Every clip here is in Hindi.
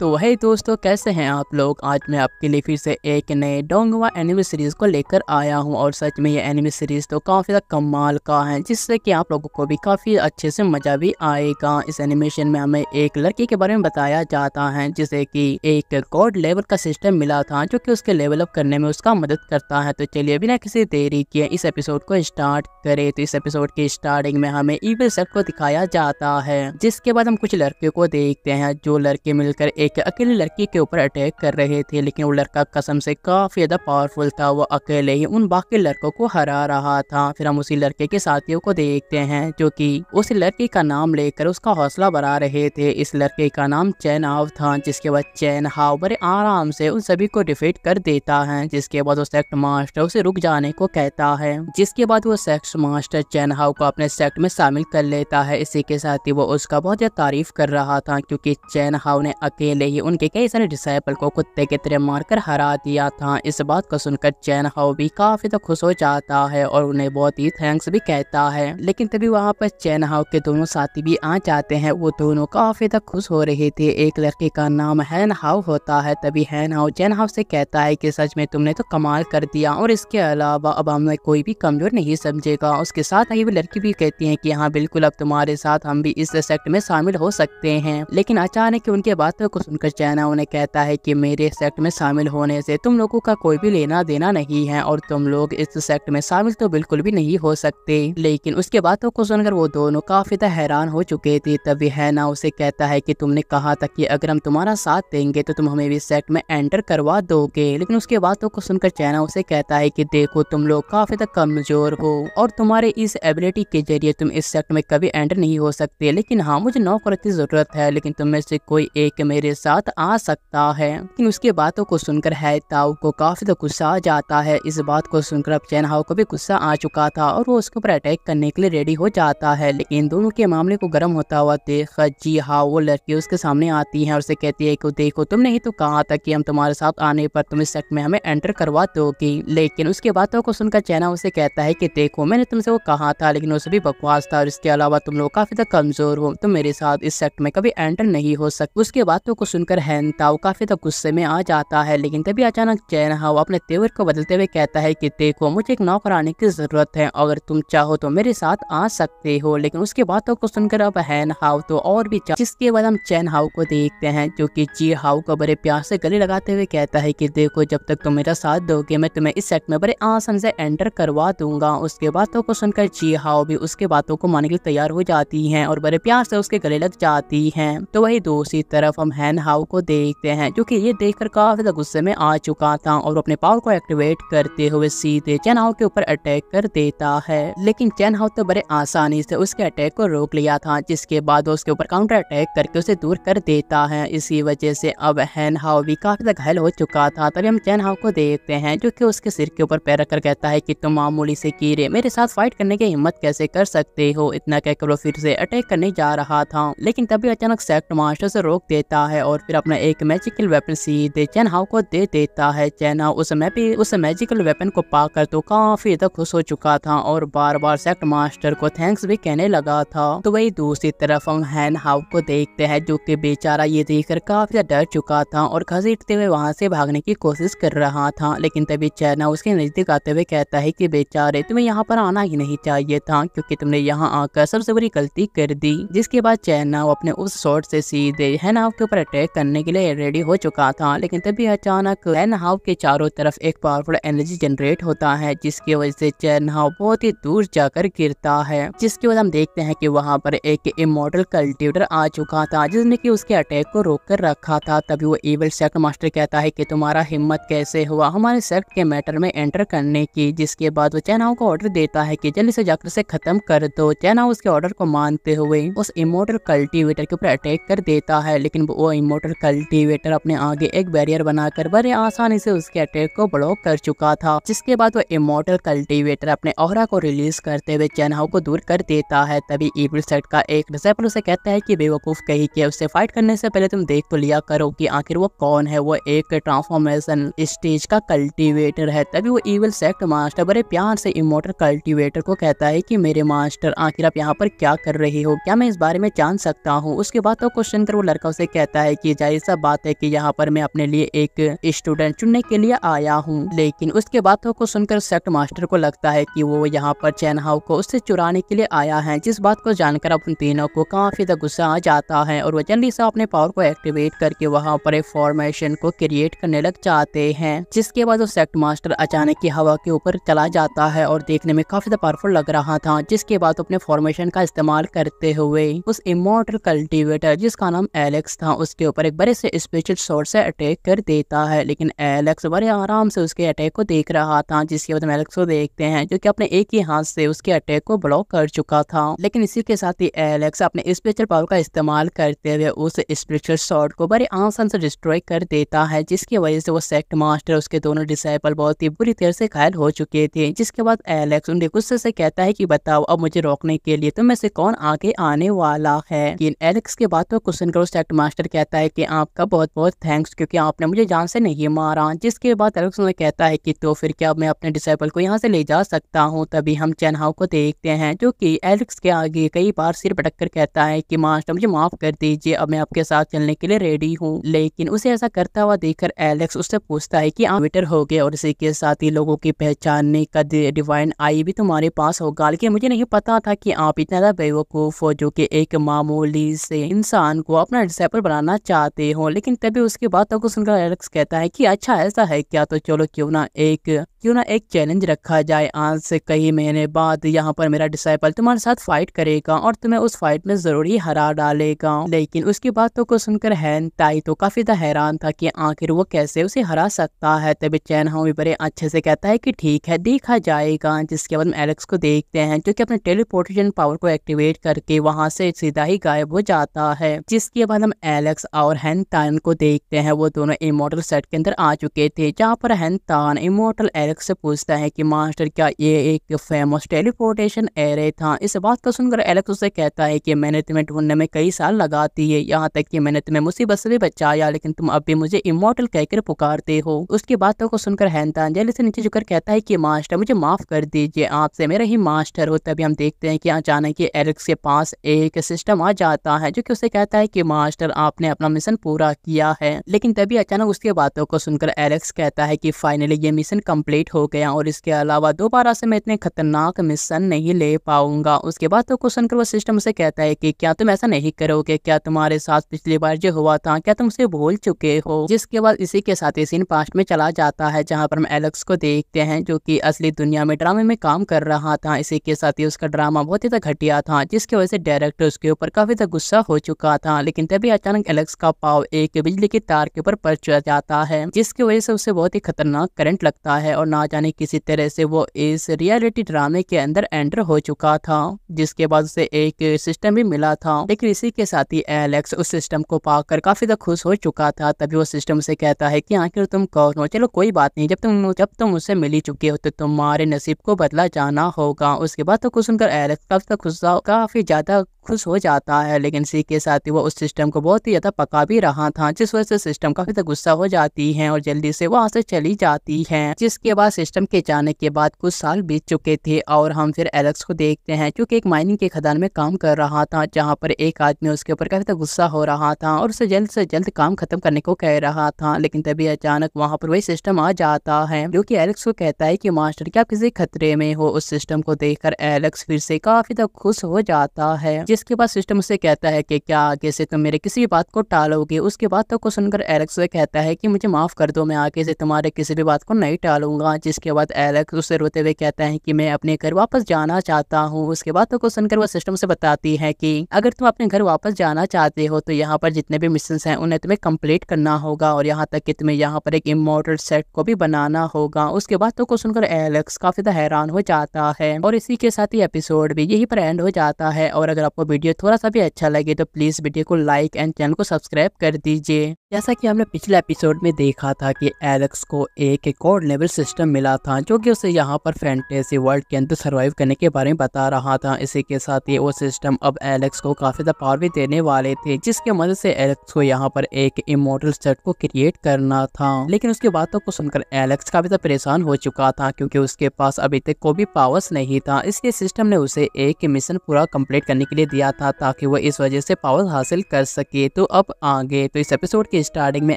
तो है दोस्तों, कैसे हैं आप लोग? आज मैं आपके लिए फिर से एक नए डोंगवा एनिमे सीरीज़ को लेकर आया हूँ और सच में ये एनिमे सीरीज़ तो काफ़ी ज़्यादा कमाल का है, जिससे कि आप लोगों को भी काफ़ी अच्छे से मज़ा भी आएगा। इस एनिमेशन में हमें एक लड़की के बारे में बताया जाता है, जिसे कि एक गॉड लेवल का सिस्टम मिला था, जो कि उसके लेवल अप करने में उसका मदद करता है। तो चलिए, बिना किसी देरी किए इस एपिसोड को स्टार्ट करे। तो इस एपिसोड की स्टार्टिंग में हमें ईविल सेट को दिखाया जाता है, जिसके बाद हम कुछ लड़कियों को देखते हैं, जो लड़के मिलकर एक एक अकेली लड़की के ऊपर अटैक कर रहे थे, लेकिन वो लड़का कसम से काफ़ी ज़्यादा पावरफुल था। वो अकेले ही उन बाकी लड़कों को हरा रहा था। फिर हम उसी लड़के के साथियों को देखते हैं, जो कि उस लड़के का नाम लेकर उसका हौसला बढ़ा रहे थे। इस लड़के का नाम चैन हाव था, जिसके बाद चैन हाव बड़े आराम से उन सभी को डिफीट कर देता है, जिसके बाद वो सेक्ट मास्टर उसे रुक जाने को कहता है। जिसके बाद वो सेक्ट मास्टर चैन हाव को अपने सेक्ट में शामिल कर लेता है। इसी के साथ ही वो उसका बहुत ज़्यादा तारीफ़ कर रहा था, क्योंकि चैन हाव ने अकेले पहले ही उनके कई सारे डिसाइपल को कुत्ते के तरह मारकर हरा दिया था। इस बात को सुनकर चैन हाउ भी काफ़ी तो खुश हो जाता है और उन्हें बहुत ही थैंक्स भी कहता है। लेकिन तभी वहाँ पर चैन हाउ के दोनों साथी भी आ जाते हैं। वो दोनों काफ़ी तक खुश हो रहे थे। एक लड़के का नाम हैन हाउ होता है। तभी हैन हाउ चैन हाउ से कहता है की सच में तुमने तो कमाल कर दिया और इसके अलावा अब हमें कोई भी कमज़ोर नहीं समझेगा। उसके साथ आई वो लड़की भी कहती है की हाँ बिल्कुल, अब तुम्हारे साथ हम भी इस सेक्ट में शामिल हो सकते हैं। लेकिन अचानक उनके बातों को सुनकर चैना उन्हें कहता है कि मेरे सेक्ट में शामिल होने से तुम लोगों का कोई भी लेना देना नहीं है और तुम लोग इस सेक्ट में शामिल तो बिल्कुल भी नहीं हो सकते। लेकिन उसके बातों को सुनकर वो दोनों काफ़ी हैरान हो चुके थे। तभी है ना उसे कहता है कि तुमने कहा था कि अगर हम तुम्हारा साथ देंगे तो तुम हमें भी सेक्ट में एंटर करवा दोगे। लेकिन उसके बातों को सुनकर चैना उसे कहता है कि देखो, तुम लोग काफ़ी तक कमज़ोर हो और तुम्हारे इस एबिलिटी के ज़रिए तुम इस सेक्ट में कभी एंटर नहीं हो सकते। लेकिन हाँ मुझे नौकर की ज़रूरत है, लेकिन तुम में से कोई एक मेरे साथ आ सकता है। लेकिन उसकी बातों को सुनकर है ताऊ को काफ़ी तो गुस्सा आ जाता है। इस बात को सुनकर अब चैन हाउ को भी गुस्सा आ चुका था और वो उसके ऊपर अटैक करने के लिए रेडी हो जाता है। लेकिन दोनों के मामले को गर्म होता हुआ देख जी हाँ वो लड़की उसके सामने आती है और उसे कहती है कि, देखो, तुमने ही तो कहा था कि हम तुम्हारे साथ आने पर तुम इस सेट में हमें एंटर करवा दोगी। लेकिन उसकी बातों को सुनकर चैना उसे कहता है कि, देखो, मैंने तुमसे वो कहा था, लेकिन वो भी बकवास था और इसके अलावा तुम लोग काफ़ी तक कमज़ोर हो। तुम मेरे साथ इस सेक्ट में कभी एंटर नहीं हो सकते उसके बातों को सुनकर हैन ताऊ काफ़ी तक गुस्से में आ जाता है, लेकिन तभी अचानक चैन हाउ अपने तेवर को बदलते हुए कहता है कि, देखो, मुझे एक नौकर आने की ज़रूरत है, अगर तुम चाहो तो मेरे साथ आ सकते हो, लेकिन उसके बातों को सुनकर अब हैन हाउ तो और भी जिसके बाद हम चैन हाउ को देखते हैं, जो कि जी हाउ को बड़े प्यार से गले लगाते हुए कहता है कि, देखो, जब तक तुम मेरा साथ दोगे, मैं तुम्हें इस सेट में बड़े आसान से एंटर करवा दूँगा। उसके बातों को सुनकर जी हाउ भी उसके बातों को मानने के लिए तैयार हो जाती है और बड़े प्यार से उसके गले लग जाती है। तो वही दूसरी तरफ़ हम हैन हाउ को देखते हैं, जो कि ये देखकर काफ़ी ज़्यादा गुस्से में आ चुका था और अपने पावर को एक्टिवेट करते हुए सीधे चैन हाउ के ऊपर अटैक कर देता है। लेकिन चैन हाउ तो बड़े आसानी से उसके अटैक को रोक लिया था, जिसके बाद उसके ऊपर काउंटर अटैक करके उसे दूर कर देता है। इसी वजह से अब हैन हाउ भी काफ़ी ज़्यादा घायल हो चुका था। तभी हम चैन हाउ को देखते हैं, जो की उसके सिर के ऊपर पैर रखकर कहता है की तुम मामूली से कीड़े मेरे साथ फाइट करने की हिम्मत कैसे कर सकते हो? इतना कहकर वो फिर से अटैक करने जा रहा था। लेकिन तभी अचानक सेक्ट मास्टर से रोक देता है और फिर अपना एक मैजिकल वेपन सीधे चैन हाउ को दे देता है। चैन हाउ उस समय भी उस मैजिकल वेपन को पाकर तो काफ़ी ज़्यादा खुश हो चुका था और बार बार सेक्ट मास्टर को थैंक्स भी कहने लगा था। तो वही दूसरी तरफ़ हम हैन हाउ को देखते हैं जो कि बेचारा ये देखकर काफ़ी डर चुका था और घसीटते हुए वहाँ से भागने की कोशिश कर रहा था। लेकिन तभी चैना उसके नज़दीक आते हुए कहता है कि, बेचारे, तुम्हें यहाँ पर आना ही नहीं चाहिए था क्योंकि तुमने यहाँ आकर सबसे बड़ी गलती कर दी। जिसके बाद चैना अपने उस शॉट से सीधे हैन हाउ के ऊपर अटैक करने के लिए रेडी हो चुका था, लेकिन तभी अचानक चैन हाउ के चारों तरफ़ एक पावरफुल एनर्जी जनरेट होता है, जिसकी वजह से चैन हाउ बहुत ही दूर जाकर गिरता है। जिसके बाद हम देखते हैं कि वहाँ पर एक इमोटल कल्टिवेटर आ चुका था, जिसने की उसके अटैक को रोक कर रखा था। तभी वो एवल सेक्ट मास्टर कहता है कि तुम्हारा हिम्मत कैसे हुआ? हमारे सेक्ट के मैटर में एंटर करने की। जिसके बाद वो चैन हाउ को ऑर्डर देता है कि जल्दी से जाकर से खत्म कर दो। चैन हाउ उसके ऑर्डर को मानते हुए उस इमोटल कल्टिवेटर के ऊपर अटैक कर देता है, लेकिन वो इमोटल कल्टीवेटर अपने आगे एक बैरियर बनाकर बड़े आसानी से उसके अटैक को ब्लॉक कर चुका था, जिसके बाद वो इमोटल कल्टीवेटर अपने ओहरा को रिलीज़ करते हुए चैनहाउ को दूर कर देता है। तभी इविल सेट का एक डिसेपल उसे कहता है कि, बेवकूफ़ कही के उससे फाइट करने से पहले तुम देख तो लिया करो कि आखिर वो कौन है। वो एक ट्रांसफॉर्मेशन स्टेज का कल्टिवेटर है। तभी वो इविल सेक्ट मास्टर बड़े प्यार से इमोटल कल्टिवेटर को कहता है कि, मेरे मास्टर आखिर आप यहाँ पर क्या कर रहे हो? क्या मैं इस बारे में जान सकता हूँ? उसके बाद तो क्वेश्चन कर वो लड़का उसे कहता है है कि ज़ाहिर सा बात है कि यहाँ पर मैं अपने लिए एक स्टूडेंट चुनने के लिए आया हूँ। लेकिन उसके बातों को सुनकर सेक्ट मास्टर को लगता है कि वो यहाँ पर चैन हाउ को उससे चुराने के लिए आया है। जिस बात को जानकर अपन तीनों को काफ़ी ज़्यादा गुस्सा आ जाता है और वो जल्दी से अपने पावर को एक्टिवेट करके वहाँ पर एक फॉर्मेशन को क्रिएट करने लग जाते हैं। जिसके बाद वो सेक्ट मास्टर अचानक की हवा के ऊपर चला जाता है और देखने में काफ़ी ज़्यादा पावरफुल लग रहा था, जिसके बाद अपने फॉर्मेशन का इस्तेमाल करते हुए उस इमोटल कल्टिवेटर जिसका नाम एलेक्स था उसके ऊपर एक बड़े से स्पेशल शॉर्ट से अटैक कर देता है, लेकिन एलेक्स बड़े आराम से उसके अटैक को देख रहा था, जिसके बाद एलेक्स को देखते हैं, जो कि अपने एक ही हाथ से उसके अटैक को ब्लॉक कर चुका था। लेकिन इसी के साथ ही एलेक्स अपने स्पेशल पावर का इस्तेमाल करते हुए उस स्पेशल शॉर्ट को बड़े आसान से डिस्ट्रॉय कर देता है, जिसकी वजह से वो सेक्ट मास्टर उसके दोनों डिसाइपल बहुत ही बुरी तरह से घायल हो चुके थे। जिसके बाद एलेक्स उनके गुस्से से कहता है कि, बताओ, अब मुझे रोकने के लिए तुम में से कौन आगे आने वाला है? लेकिन एलेक्स के बातों को सुनकर सेक्ट मास्टर कहता है कि आपका बहुत बहुत थैंक्स क्योंकि आपने मुझे जान से नहीं मारा। जिसके बाद एलेक्स ने कहता है कि तो फिर क्या मैं अपने डिसाइपल को यहाँ से ले जा सकता हूँ? तभी हम चेनहाउ को देखते हैं, जो कि एलेक्स के आगे कई बार सिर पटक कर कहता है कि, मास्टर, मुझे माफ़ कर दीजिए, अब मैं आपके साथ चलने के लिए रेडी हूँ। लेकिन उसे ऐसा करता हुआ देखकर एलेक्स उससे पूछता है कि, आप वेटर हो गए और इसी के साथ ही लोगों की पहचानने का डिवाइन आई भी तुम्हारे पास होगा। लेकिन मुझे नहीं पता था कि आप इतना बेवकूफ़ हो, जो कि एक मामूली से इंसान को अपना डिसाइपल बनाना चाहते हो, लेकिन तभी उसकी बातों को सुनकर एलेक्स कहता है कि अच्छा ऐसा है क्या? तो चलो क्यों ना एक, क्यों ना एक चैलेंज रखा जाए। आज से कई महीने बाद यहाँ पर मेरा डिसाइपल तुम्हारे साथ फाइट करेगा और तुम्हें उस फाइट में ज़रूर हरा डालेगा। लेकिन उसकी बातों को सुनकर हैन ताई तो काफ़ी ज़्यादा हैरान था कि आखिर वो कैसे उसे हरा सकता है। तभी चैन हाँ भी बड़े अच्छे से कहता है कि ठीक है, देखा जाएगा। जिसके बाद एलेक्स को देखते हैं, जो कि अपने टेलीपोर्टेशन पावर को एक्टिवेट करके वहाँ से सीधा ही गायब हो जाता है। जिसके बाद हम एलेक्स और हैन तान को देखते हैं। वो दोनों इमोटल सेट के अंदर आ चुके थे, जहाँ पर हैन तान इमोटल एलेक्स से पूछता है कि, मास्टर, क्या ये एक फ़ेमस टेलीपोर्टेशन एरे था? इस बात को सुनकर एलेक्स उसे कहता है कि, मैंने तुम्हें ढूँढने में कई साल लगा दिए यहाँ तक कि मैंने तुम्हें मुसीबत से भी बचाया, लेकिन तुम अब भी मुझे इमोटल कहकर पुकारते हो। उसकी बातों को सुनकर हैंतान जल्दी से नीचे झुकर कहता है कि, मास्टर, मुझे माफ़ कर दीजिए। आपसे मेरा ही मास्टर हो, तभी हम देखते हैं कि अचानक एलेक्स के पास एक सिस्टम आ जाता है, जो कि उसे कहता है कि, मास्टर, आपने अपना मिशन पूरा किया है। लेकिन तभी अचानक उसकी बातों को सुनकर एलेक्स कहता है कि फाइनली ये मिशन कंप्लीट हो गया और इसके अलावा दोबारा से मैं इतने खतरनाक मिशन नहीं ले पाऊँगा। उसके बातों को सुनकर वो सिस्टम से कहता है कि क्या तुम ऐसा नहीं करोगे? क्या तुम्हारे साथ पिछली बार जो हुआ था, क्या तुम उसे भूल चुके हो? जिसके बाद इसी के साथ सीन पास्ट में चला जाता है, जहाँ पर हम एलेक्स को देखते हैं, जो की असली दुनिया में ड्रामे में काम कर रहा था। इसी के साथ ही उसका ड्रामा बहुत ही घटिया था, जिसकी वजह से डायरेक्टर उसके ऊपर काफ़ी ज़्यादा गुस्सा हो चुका था। लेकिन तभी अचानक एलेक्स का पाव एक बिजली के तार के ऊपर पड़ जाता है, जिसकी वजह से उसे बहुत ही खतरनाक करंट लगता है और ना जाने किसी तरह से वो इस रियलिटी ड्रामे के अंदर एंटर हो चुका था, जिसके बाद उसे एक सिस्टम भी मिला था। लेकिन इसी के साथ ही एलेक्स उस सिस्टम को पाकर काफ़ी ज़्यादा खुश हो चुका था, तभी वो सिस्टम से कहता है कि आखिर तुम कौन हो? चलो कोई बात नहीं, जब तुम जब तुम उससे मिली चुके हो तो तुम्हारे नसीब को बदला जाना होगा। उसके बाद तो कुछ सुनकर एलेक्स काफ़ी गुस्सा काफ़ी ज़्यादा खुश हो जाता है, लेकिन इसी के साथ ही वो उस सिस्टम को बहुत ही ज़्यादा पका भी रहा था, जिस वजह से सिस्टम काफ़ी ज़्यादा गुस्सा हो जाती है और जल्दी से वहाँ से चली जाती है, जिसके बाद सिस्टम के जाने के बाद कुछ साल बीत चुके थे और हम फिर एलेक्स को देखते हैं क्योंकि एक माइनिंग के खदान में काम कर रहा था, जहाँ पर एक आदमी उसके ऊपर काफ़ी ज़्यादा गुस्सा हो रहा था और उसे जल्द से जल्द काम खत्म करने को कह रहा था, लेकिन तभी अचानक वहाँ पर वही सिस्टम आ जाता है, जो की एलेक्स को कहता है की, मास्टर, क्या किसी खतरे में हो? उस सिस्टम को देखकर एलेक्स फिर से काफ़ी तक खुश हो जाता है जिसके बाद सिस्टम उसे कहता है कि क्या आगे से तुम मेरे किसी भी बात को टालोगे? उसके बातों को सुनकर एलेक्स से कहता है कि मुझे माफ़ कर दो, मैं आगे से तुम्हारे किसी भी बात को नहीं टालूँगा। जिसके बाद एलेक्स उसे रोते हुए कहता है कि मैं अपने घर वापस जाना चाहता हूँ। उसके बातों को सुनकर वो सिस्टम से बताती है कि अगर तुम अपने घर वापस जाना चाहते हो तो यहाँ पर जितने भी मिशन हैं, उन्हें तुम्हें कंप्लीट करना होगा और यहाँ तक कि तुम्हें यहाँ पर एक इमोटल सेट को भी बनाना होगा। उसके बातों को सुनकर एलेक्स काफ़ी ज़्यादा हैरान हो जाता है और इसी के साथ ही एपिसोड भी यही पर एंड हो जाता है। और अगर आपको वीडियो थोड़ा सा भी अच्छा लगे तो प्लीज़ वीडियो को लाइक एंड चैनल को सब्सक्राइब कर दीजिए। जैसा कि हमने पिछले एपिसोड में देखा था कि एलेक्स को एक कोड लेवल सिस्टम मिला था, जो कि उसे यहाँ पर फैंटेसी वर्ल्ड के अंदर सर्वाइव करने के बारे में बता रहा था। इसी के साथ ही वो सिस्टम अब एलेक्स को काफ़ी ज़्यादा पावर भी देने वाले थे, जिसके मदद से एलेक्स को यहाँ पर एक इमोटल सेट को क्रिएट करना था। लेकिन उसकी बातों को सुनकर एलेक्स काफ़ी ज़्यादा परेशान हो चुका था, क्योंकि उसके पास अभी तक कोई भी पावर्स नहीं था। इसलिए सिस्टम ने उसे एक मिशन पूरा कंप्लीट करने के लिए दिया था, ताकि वो इस वजह से पावर हासिल कर सके। तो अब आगे तो इस एपिसोड के स्टार्टिंग में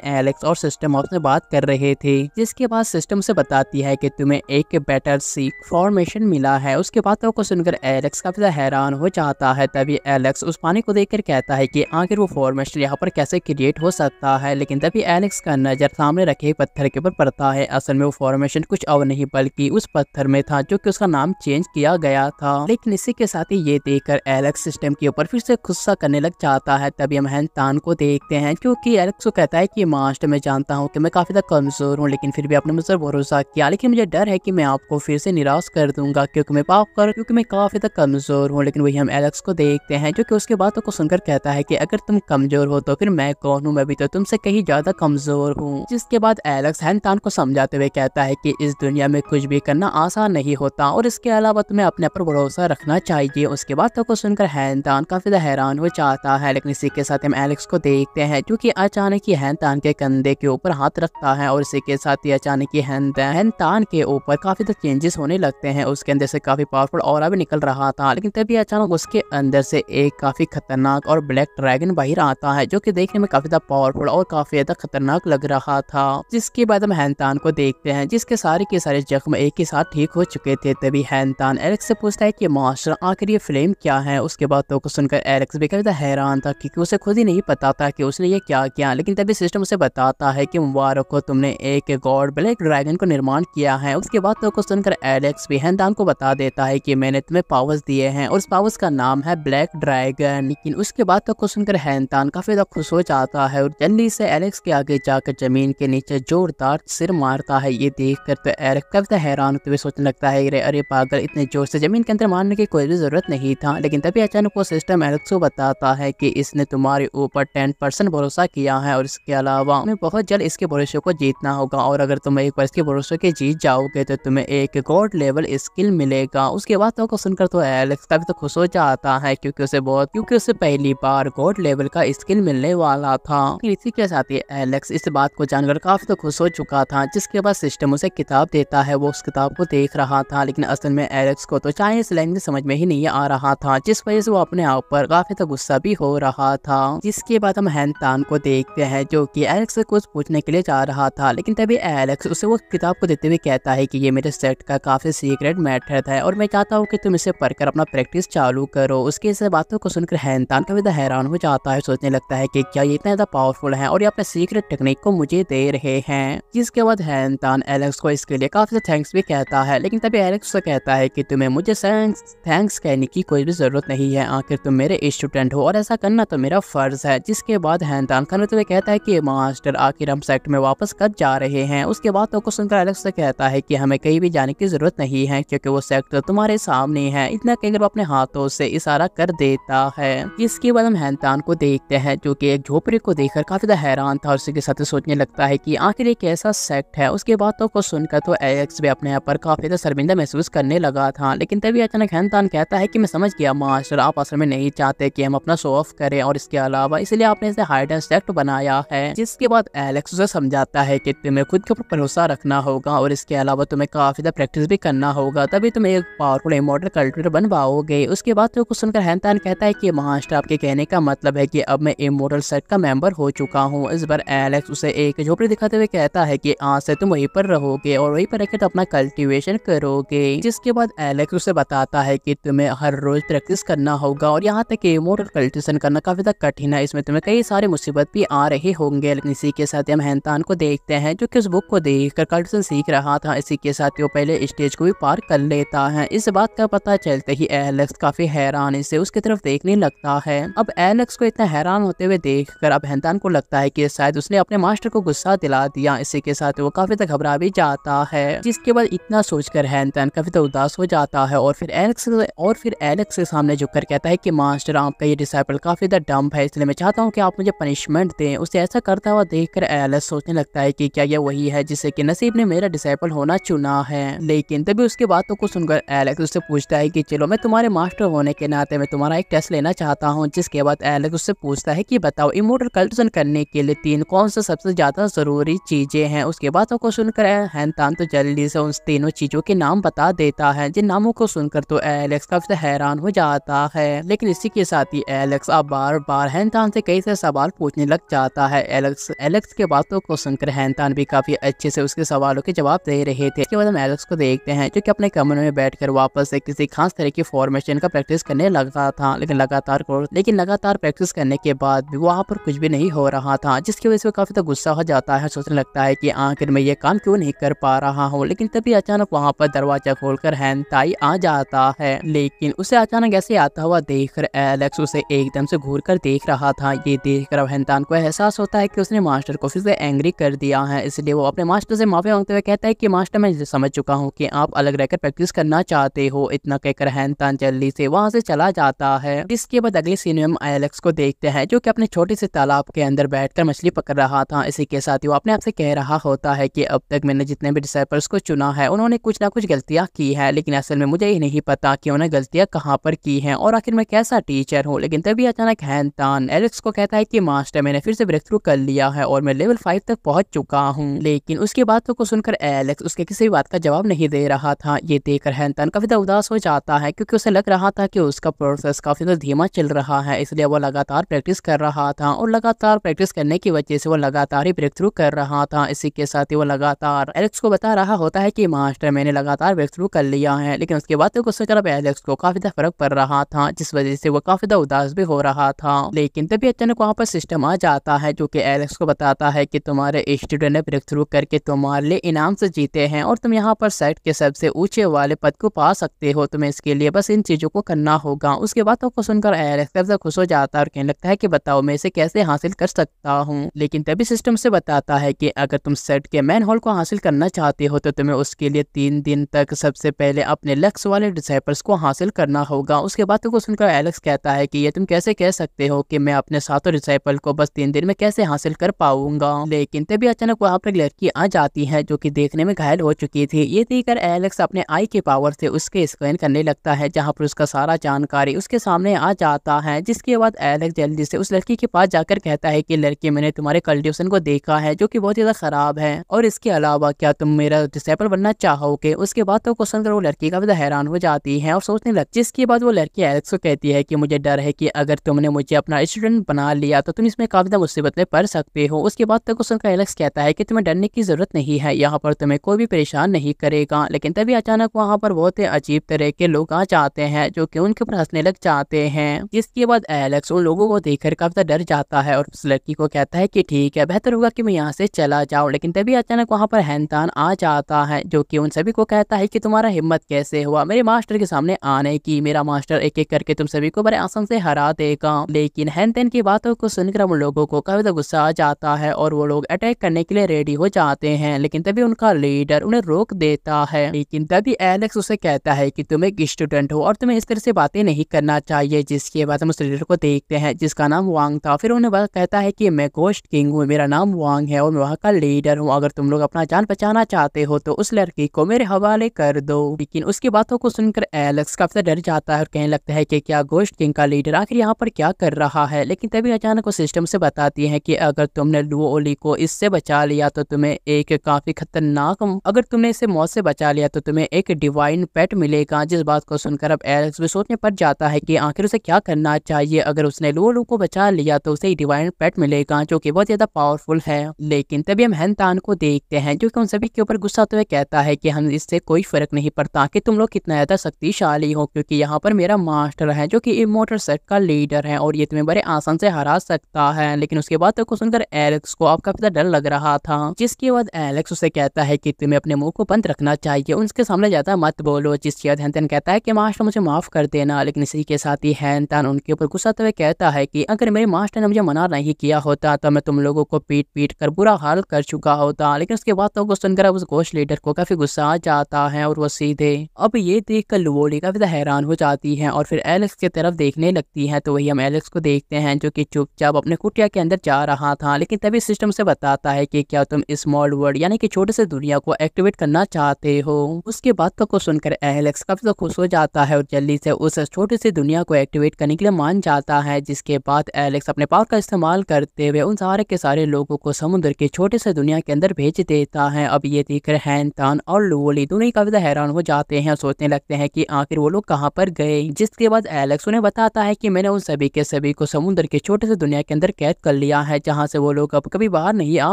एलेक्स और सिस्टम आपसे बात कर रहे थे, जिसके बाद सिस्टम से बताती है कि तुम्हें एक बेटर सी फॉर्मेशन मिला है। उसके बातों को सुनकर एलेक्स काफ़ी हैरान हो जाता है, तभी एलेक्स उस पानी को देखकर कहता है कि आखिर वो फॉर्मेशन यहाँ पर कैसे क्रिएट हो सकता है, लेकिन तभी एलेक्स का नज़र सामने रखे पत्थर के ऊपर पड़ता है। असल में वो फॉर्मेशन कुछ और नहीं, बल्कि उस पत्थर में था, जो कि उसका नाम चेंज किया गया था। लेकिन इसी के साथ ही ये देखकर एलेक्स सिस्टम के ऊपर फिर से गुस्सा करने लग जाता है, तभी हम हैंतान को देखते हैं, क्योंकि एलेक्स को कहता है कि मास्टर मैं जानता हूँ कि मैं काफ़ी ज़्यादा कमज़ोर हूँ, लेकिन फिर भी आपने मुझसे भरोसा किया। लेकिन मुझे डर है कि मैं आपको फिर से निराश कर दूँगा, क्योंकि मैं पाप कर, क्योंकि मैं काफ़ी ज़्यादा कमज़ोर हूँ। लेकिन वही हम एलेक्स को देखते हैं, जो कि उसके बातों को सुनकर कहता है कि अगर तुम कमज़ोर हो तो फिर मैं कौन हूँ? मैं भी तो तुमसे कहीं ज़्यादा कमज़ोर हूँ। जिसके बाद एलेक्स हैंतान को समझाते हुए कहता है कि इस दुनिया में कुछ भी करना आसान नहीं होता, और इसके अलावा तुम्हें अपने पर भरोसा रखना चाहिए। उसके बातों को सुनकर हैंतान काफ़ी ज़्यादा हैरान हो जाता है, लेकिन इसी के साथ हम एलेक्स को देखते हैं क्योंकि अचानक ही हैंतान के कंधे के ऊपर हाथ रखता है और इसी के साथ ही अचानक ही, हैंतान के ऊपर काफ़ी तक चेंजेस होने लगते हैं। उसके अंदर से काफ़ी पावरफुल और भी निकल रहा था, लेकिन तभी अचानक उसके अंदर से एक काफ़ी खतरनाक और ब्लैक ड्रैगन बाहर आता है, जो कि देखने में काफ़ी ज़्यादा पावरफुल और काफ़ी ज़्यादा खतरनाक लग रहा था। जिसके बाद हम हैंतान को देखते हैं, जिसके सारे के सारे जख्म एक ही साथ ठीक हो चुके थे, तभी हैंतान एलेक्स से पूछता है कि, मास्टर, आखिर ये फ्लेम क्या है? उसके बातों को सुनकर एलेक्स भी काफ़ी हैरान था, क्योंकि उसे खुद ही नहीं पता था कि उसने ये क्या किया, लेकिन तभी सिस्टम उसे बताता है कि मुबारक को तुमने एक गॉड ब्लैक ड्रैगन को निर्माण किया है। उसके बाद तो को सुनकर एलेक्स भी हैंदान को बता देता है कि मैंने तुम्हें पावर्स दिए हैं और उस पावर्स का नाम है ब्लैक ड्रैगन। लेकिन उसके बाद तो को सुनकर हैंदान काफ़ी ज़्यादा खुश हो जाता है और जल्दी से एलेक्स के आगे जाकर ज़मीन के नीचे जोरदार सिर मारता है। ये देख कर तो एलेक्स काफ़ी हैरान होते हुए सोचने लगता है अरे अरे पागल, इतने ज़ोर से ज़मीन के अंदर मारने की कोई भी ज़रूरत नहीं था। लेकिन तभी अचानक वो सिस्टम एलेक्स को बताता है कि इसने तुम्हारे ऊपर टेन भरोसा किया है इसके अलावा हमें बहुत जल्द इसके भरोसे को जीतना होगा। और अगर तुम एक बार इसके भरोसे के जीत जाओगे तो तुम्हें एक गॉड लेवल स्किल मिलेगा। उसके बाद तो सुनकर तो एलेक्स का भी तो खुश हो जाता है, क्योंकि उसे बहुत, क्योंकि उसे पहली बार गॉड लेवल का स्किल मिलने वाला था। इसी के साथ ही एलेक्स इस बात को जानकर काफ़ी तो खुश हो चुका था, जिसके बाद सिस्टम उसे किताब देता है। वो उस किताब को देख रहा था, लेकिन असल में एलेक्स को तो चाइनीस लैंग्वेज समझ में ही नहीं आ रहा था, जिस वजह से वो अपने आप पर काफ़ी तो गुस्सा भी हो रहा था। जिसके बाद हम हैंतान को देखते हैं, जो कि एलेक्स से कुछ पूछने के लिए जा रहा था। लेकिन तभी एलेक्स उसे वो किताब को देते हुए कहता है कि ये मेरे सेट का काफ़ी सीक्रेट मैटर है और मैं चाहता हूँ कि तुम इसे पढ़कर अपना प्रैक्टिस चालू करो। उसकी इस बातों को सुनकर हैंतान का भी हैरान हो जाता है। सोचने लगता है कि क्या ये इतना ज़्यादा पावरफुल है और ये अपने सीक्रेट टेक्निक को मुझे दे रहे हैं। जिसके बाद हैंतान एलेक्स को इसके लिए काफ़ी थैंक्स भी कहता है। लेकिन तभी एलेक्स से कहता है कि तुम्हें मुझे थैंक्स कहने की कोई भी ज़रूरत नहीं है। आखिर तुम मेरे स्टूडेंट हो और ऐसा करना तो मेरा फ़र्ज़ है। जिसके बाद हैंतान खान तुम्हें कहता है कि मास्टर आखिर हम सेक्ट में वापस कब जा रहे हैं? उसके बाद तो सुनकर एलेक्स से कहता है कि हमें कहीं भी जाने की ज़रूरत नहीं है, क्योंकि वो सेक्टर तुम्हारे सामने है। इतना कहकर वो अपने हाथों से इशारा कर देता है। जिसके बाद हम हैंतान को देखते हैं, जो कि एक झोपड़ी को देखकर काफ़ी ज़्यादा हैरान था उसी के साथ सोचने लगता है कि आखिर एक ऐसा सेक्ट है? उसके बातों को सुनकर तो एलेक्स भी अपने आप पर काफ़ी ज़्यादा शर्मिंदा महसूस करने लगा था, लेकिन तभी अचानक हैंतान कहता है कि मैं समझ गया, मास्टर, आप असल में नहीं चाहते कि हम अपना शो ऑफ़ करें और इसके अलावा इसलिए आपने इसे हाइडन सेक्ट बनाया है, जिसके बाद एलेक्स उसे समझाता है कि तुम्हें खुद के ऊपर भरोसा रखना होगा और इसके अलावा तुम्हें काफ़ी ज़्यादा प्रैक्टिस भी करना होगा, तभी तुम एक पावरफुल इमोटल कल्टिवेटर बन पाओगे उसके बाद तो कुछ सुनकर हैंतान कहता है कि मास्टर आपके कहने का मतलब है कि अब मैं इमोटल सेट का मेंबर हो चुका हूँ। इस बार एलेक्स उसे एक झोपड़ी दिखाते हुए कहता है कि आज से तुम वहीं पर रहोगे और वहीं पर रहकर तो अपना कल्टिवेशन करोगे। जिसके बाद एलेक्स उसे बताता है कि तुम्हें हर रोज प्रैक्टिस करना होगा और यहाँ तक इमोटल कल्टिवेशन करना काफ़ी ज़्यादा कठिन है। इसमें तुम्हें कई सारी मुसीबत भी आ रहे होंगे। इसी के साथ हम हैंतान को देखते हैं, जो कि उस बुक को देखकर कल्टिवेशन सीख रहा था। इसी के साथ वो पहले स्टेज को भी पार कर लेता है। इस बात का पता चलते ही एलेक्स काफ़ी हैरानी से उसकी तरफ़ देखने लगता है। अब एलेक्स को इतना हैरान होते हुए देखकर अब हैंतान को लगता है कि शायद उसने अपने मास्टर को गुस्सा दिला दिया। इसी के साथ वो काफ़ी तक घबरा भी जाता है। जिसके बाद इतना सोचकर हैंतान काफ़ी तक उदास हो जाता है और फिर एलेक्स और फिर एलेक्स के सामने झुककर कहता है की, मास्टर, आपका ये डिसाइपल काफ़ी ज़्यादा डम्प है, इसलिए मैं चाहता हूँ कि आप मुझे पनिशमेंट दें। उसे ऐसा करता हुआ देखकर एलेक्स सोचने लगता है कि क्या यह वही है जिसे कि नसीब ने मेरा डिसाइपल होना चुना है। लेकिन तभी उसकी बातों को सुनकर एलेक्स उससे पूछता है कि, चलो, मैं तुम्हारे मास्टर होने के नाते मैं तुम्हारा एक टेस्ट लेना चाहता हूँ, जिसके बाद एलेक्स उससे पूछता है कि बताओ इमोटल कल्टिवेशन करने के लिए तीन कौन सा सबसे ज़्यादा ज़रूरी चीज़ें हैं? उसके बातों को सुनकर हैंतान तो जल्दी से उन तीनों चीज़ों के नाम बता देता है, जिन नामों को सुनकर तो एलेक्स काफ़ी हैरान हो जाता है। लेकिन इसी के साथ ही एलेक्स अब बार बार हैंतान से कई सारे सवाल पूछने लग जाता है। एलेक्स एलेक्स के बातों को सुनकर हैंतान भी काफ़ी अच्छे से उसके सवालों के जवाब दे रहे थे। इसके बाद हम एलेक्स को देखते हैं, जो कि अपने कमरे में बैठकर वापस से किसी खास तरह की फॉर्मेशन का प्रैक्टिस करने लगा था, लेकिन लगातार लेकिन लगातार प्रैक्टिस करने के बाद भी वहाँ पर कुछ भी नहीं हो रहा था, जिसकी वजह से काफ़ी तो गुस्सा हो जाता है, सोचने लगता है की आखिर में ये काम क्यों नहीं कर पा रहा हूँ? लेकिन तभी अचानक वहाँ पर दरवाज़ा खोलकर हैंताई आ जाता है। लेकिन उसे अचानक ऐसे आता हुआ देखकर एलेक्स उसे एकदम से घूर कर देख रहा था। ये देखकर अब हैंतान को एहसास होता है कि उसने मास्टर को फिर से एंग्री कर दिया है, इसलिए वो अपने मास्टर से माफ़ी मांगते हुए कहता है कि, मास्टर, मैं समझ चुका हूँ कि आप अलग रहकर प्रैक्टिस करना चाहते हो, इतना कहकर हैंतान जल्दी से वहाँ से चला जाता है। इसके बाद अगले सीन में हम एलेक्स को देखते हैं, जो कि अपने छोटे से तालाब के अंदर बैठकर मछली पकड़ रहा था। इसी के साथ ही वो अपने आप से कह रहा होता है कि, अब तक मैंने जितने भी डिसाइपर्स को चुना है, उन्होंने कुछ ना कुछ गलतियाँ की है, लेकिन असल में मुझे ये नहीं पता कि उन्हें गलतियाँ कहाँ पर की हैं, और आखिर मैं कैसा टीचर हूँ। लेकिन तभी अचानक हैंतान एलेक्स को कहता है कि, मास्टर, मैंने फिर से ब्रेक थ्रू कर लिया है और मैं लेवल फाइव तक पहुँच चुका हूँ। लेकिन उसकी बातों को सुनकर एलेक्स उसके किसी बात का जवाब नहीं दे रहा था। ये देखकर हैंतान काफ़ी ज़्यादा उदास हो जाता है क्योंकि उसे लग रहा था कि उसका प्रोसेस काफ़ी ज़्यादा धीमा चल रहा है, इसलिए वो लगातार प्रैक्टिस कर रहा था और लगातार प्रैक्टिस करने की वजह से वो लगातार ही ब्रेक थ्रू कर रहा था। इसी के साथ ही वो लगातार एलेक्स को बता रहा होता है कि मास्टर मैंने लगातार ब्रेक थ्रू कर लिया है, लेकिन उसके बाद तो सोचकर अब एलेक्स को काफ़ी ज़्यादा फ़र्क पड़ रहा था, जिस वजह से वो काफ़ी ज़्यादा उदास भी हो रहा था। लेकिन तभी अचानक वहाँ पर सिस्टम आ जाता है जो कि एलेक्स को बताता है कि तुम्हारे स्टूडेंट ने ब्रेक थ्रू करके तुम्हारे लिए इनाम से जीते हैं और तुम यहाँ पर सेट के सबसे ऊँचे वाले पद को पा सकते हो। तुम्हें इसके लिए बस इन चीज़ों को करना होगा। उसके बातों को सुनकर एलेक्स खुश हो जाता है और कहने लगता है कि बताओ, मैं इसे कैसे हासिल कर सकता हूँ? लेकिन तभी सिस्टम से बताता है कि अगर तुम सेट के मैन हॉल को हासिल करना चाहते हो तो तुम्हें उसके लिए तीन दिन तक सबसे पहले अपने लक्ष्य वाले डिसाइपर्स को हासिल करना होगा। उसके बातों को सुनकर एलेक्स कहता है कि ये तुम कैसे कह सकते हो कि मैं अपने सातों डिसाइपल को बस तीन दिन में कैसे हासिल कर पाऊँगा? लेकिन तभी अचानक वहाँ पर लड़की आ जाती है, जो की देखने में घायल हो चुकी थी। ये देखकर एलेक्स अपने आई के पावर से उसके स्कैन करने लगता है, जहाँ पर उसका सारा जानकारी उसके सामने आ जाता है, जिसके बाद एलेक्स जल्दी से उस लड़की के पास जाकर कहता है कि, लड़की, मैंने तुम्हारे कल्टिवेशन को देखा है, जो की बहुत ज़्यादा खराब है। और इसके अलावा क्या तुम मेरा डिसेबल बनना चाहोगे? उसके बाद तो को सुनकर वो लड़की का हैरान हो जाती है और सोचने लगती जिसके बाद वो लड़की एलेक्स को कहती है की, मुझे डर है की अगर तुमने मुझे अपना स्टूडेंट बना लिया तो तुम इसमें काफ़ी मुसीबत में पड़ सकते हो। उसके बाद तक सुनकर एलेक्स कहता है कि तुम्हें डरने की ज़रूरत नहीं है, यहाँ पर तुम्हें कोई भी परेशान नहीं करेगा। लेकिन तभी अचानक वहाँ पर बहुत ही अजीब तरह के लोग आ जाते हैं, जो कि उनके ऊपर हंसने लग जाते हैं। जिसके बाद एलेक्स उन लोगों को देखकर काफ़ी डर जाता है और उस लड़की को कहता है कि ठीक है, बेहतर होगा कि मैं यहाँ से चला जाऊँ। लेकिन तभी अचानक वहाँ पर हैंतान आ जाता है, जो कि उन सभी को कहता है कि तुम्हारा हिम्मत कैसे हुआ? मेरे मास्टर के सामने आने की, मेरा मास्टर एक एक करके तुम सभी को बड़े आसान से हरा देगा। लेकिन हैंतन की बातों को सुनकर उन लोगों को काफ़ी गुस्सा आ जाता है और वो लोग अटैक करने के लिए रेडी हो जाते हैं, लेकिन तभी उनका लीडर उन्हें रोक देता है। लेकिन तभी एलेक्स उसे कहता है कि तुम एक स्टूडेंट हो और तुम्हें इस तरह से बातें नहीं करना चाहिए, जिसके बाद हम उस लीडर को देखते हैं, जिसका नाम वांग था। फिर उन्हें कहता है कि मैं गोस्ट किंग हूँ, मेरा नाम वांग है और मैं वहाँ का लीडर हूँ। अगर तुम लोग अपना जान बचाना चाहते हो तो उस लड़की को मेरे हवाले कर दो। लेकिन उसकी बातों को सुनकर एलेक्स काफ़ी डर जाता है और कहने लगता है कि क्या गोश्त किंग का लीडर आखिर यहाँ पर क्या कर रहा है? लेकिन तभी अचानक वो सिस्टम से बताती है कि अगर तुमने लुओ ओली को इससे बचा लिया तो तुम्हें एक काफ़ी खतरनाक अगर तुमने इसे मौत से बचा लिया तो तुम्हें एक डिवाइन पेट मिलेगा। जिस बात को सुनकर अब एलेक्स भी सोचने पड़ जाता है कि आखिर उसे क्या करना चाहिए। अगर उसने लुओ ओलू को बचा लिया तो उसे डिवाइन पेट मिलेगा, जो कि बहुत ज़्यादा पावरफुल है। लेकिन तभी हम हैंतान को देखते हैं, जो कि उन सभी के ऊपर गुस्सा हुए कहता है कि हम इससे कोई फ़र्क नहीं पड़ता कि तुम लोग कितना ज़्यादा शक्तिशाली हो, क्योंकि यहाँ पर मेरा मास्टर है, जो कि इमोटर सेट का लीडर है और ये तुम्हें बड़े आसान से हरा सकता है। लेकिन उसके बाद को सुनकर एलेक्स को आपका काफ़ी डर लग रहा था। जिसके बाद एलेक्स उसे कहता है कि तुम्हें अपने मुँह को बंद रखना चाहिए। उनके सामने ज़्यादा मत बोलो जिसके बाद हैंतन कहता है कि मास्टर मुझे माफ़ कर देना, लेकिन इसी के साथ ही हैंतन उनके ऊपर गुस्सा हुए कहता है कि अगर मेरे मास्टर ने मुझे मना नहीं किया होता तो मैं तुम लोगों को पीट पीट कर बुरा हाल कर चुका होता। लेकिन उसके बाद तो सुनकर उस घोष लीडर को काफ़ी गुस्सा आ जाता है और वो सीधे, अब ये देख कर लुवोली काफ़ी हैरान हो जाती है और फिर एलेक्स की तरफ़ देखने लगती है। तो वही हम एलेक्स को देखते हैं, जो की चुपचाप अपने कुटिया के अंदर अंदर जा रहा था, लेकिन तभी सिस्टम से बताता है कि क्या तुम स्मॉल वर्ल्ड यानी कि छोटे से दुनिया को एक्टिवेट करना चाहते हो। उसके बाद को सुनकर एलेक्स काफ़ी खुश हो जाता है और जल्दी से उस छोटी सी दुनिया को एक्टिवेट करने के लिए मान जाता है, जिसके बाद एलेक्स अपने पावर का इस्तेमाल करते हुए उन सारे के सारे लोगों को समुद्र के छोटे से दुनिया के अंदर भेज देता है। अब ये देखकर हैन, तान और लोली दोनों ही काफ़ी हैरान हो जाते हैं सोचने लगते हैं कि आखिर वो लोग कहाँ पर गए। जिसके बाद एलेक्स उन्हें बताता है कि मैंने उन सभी के सभी को समुद्र के छोटे से दुनिया के अंदर कैद कर है, जहाँ से वो लोग अब कभी बाहर नहीं आ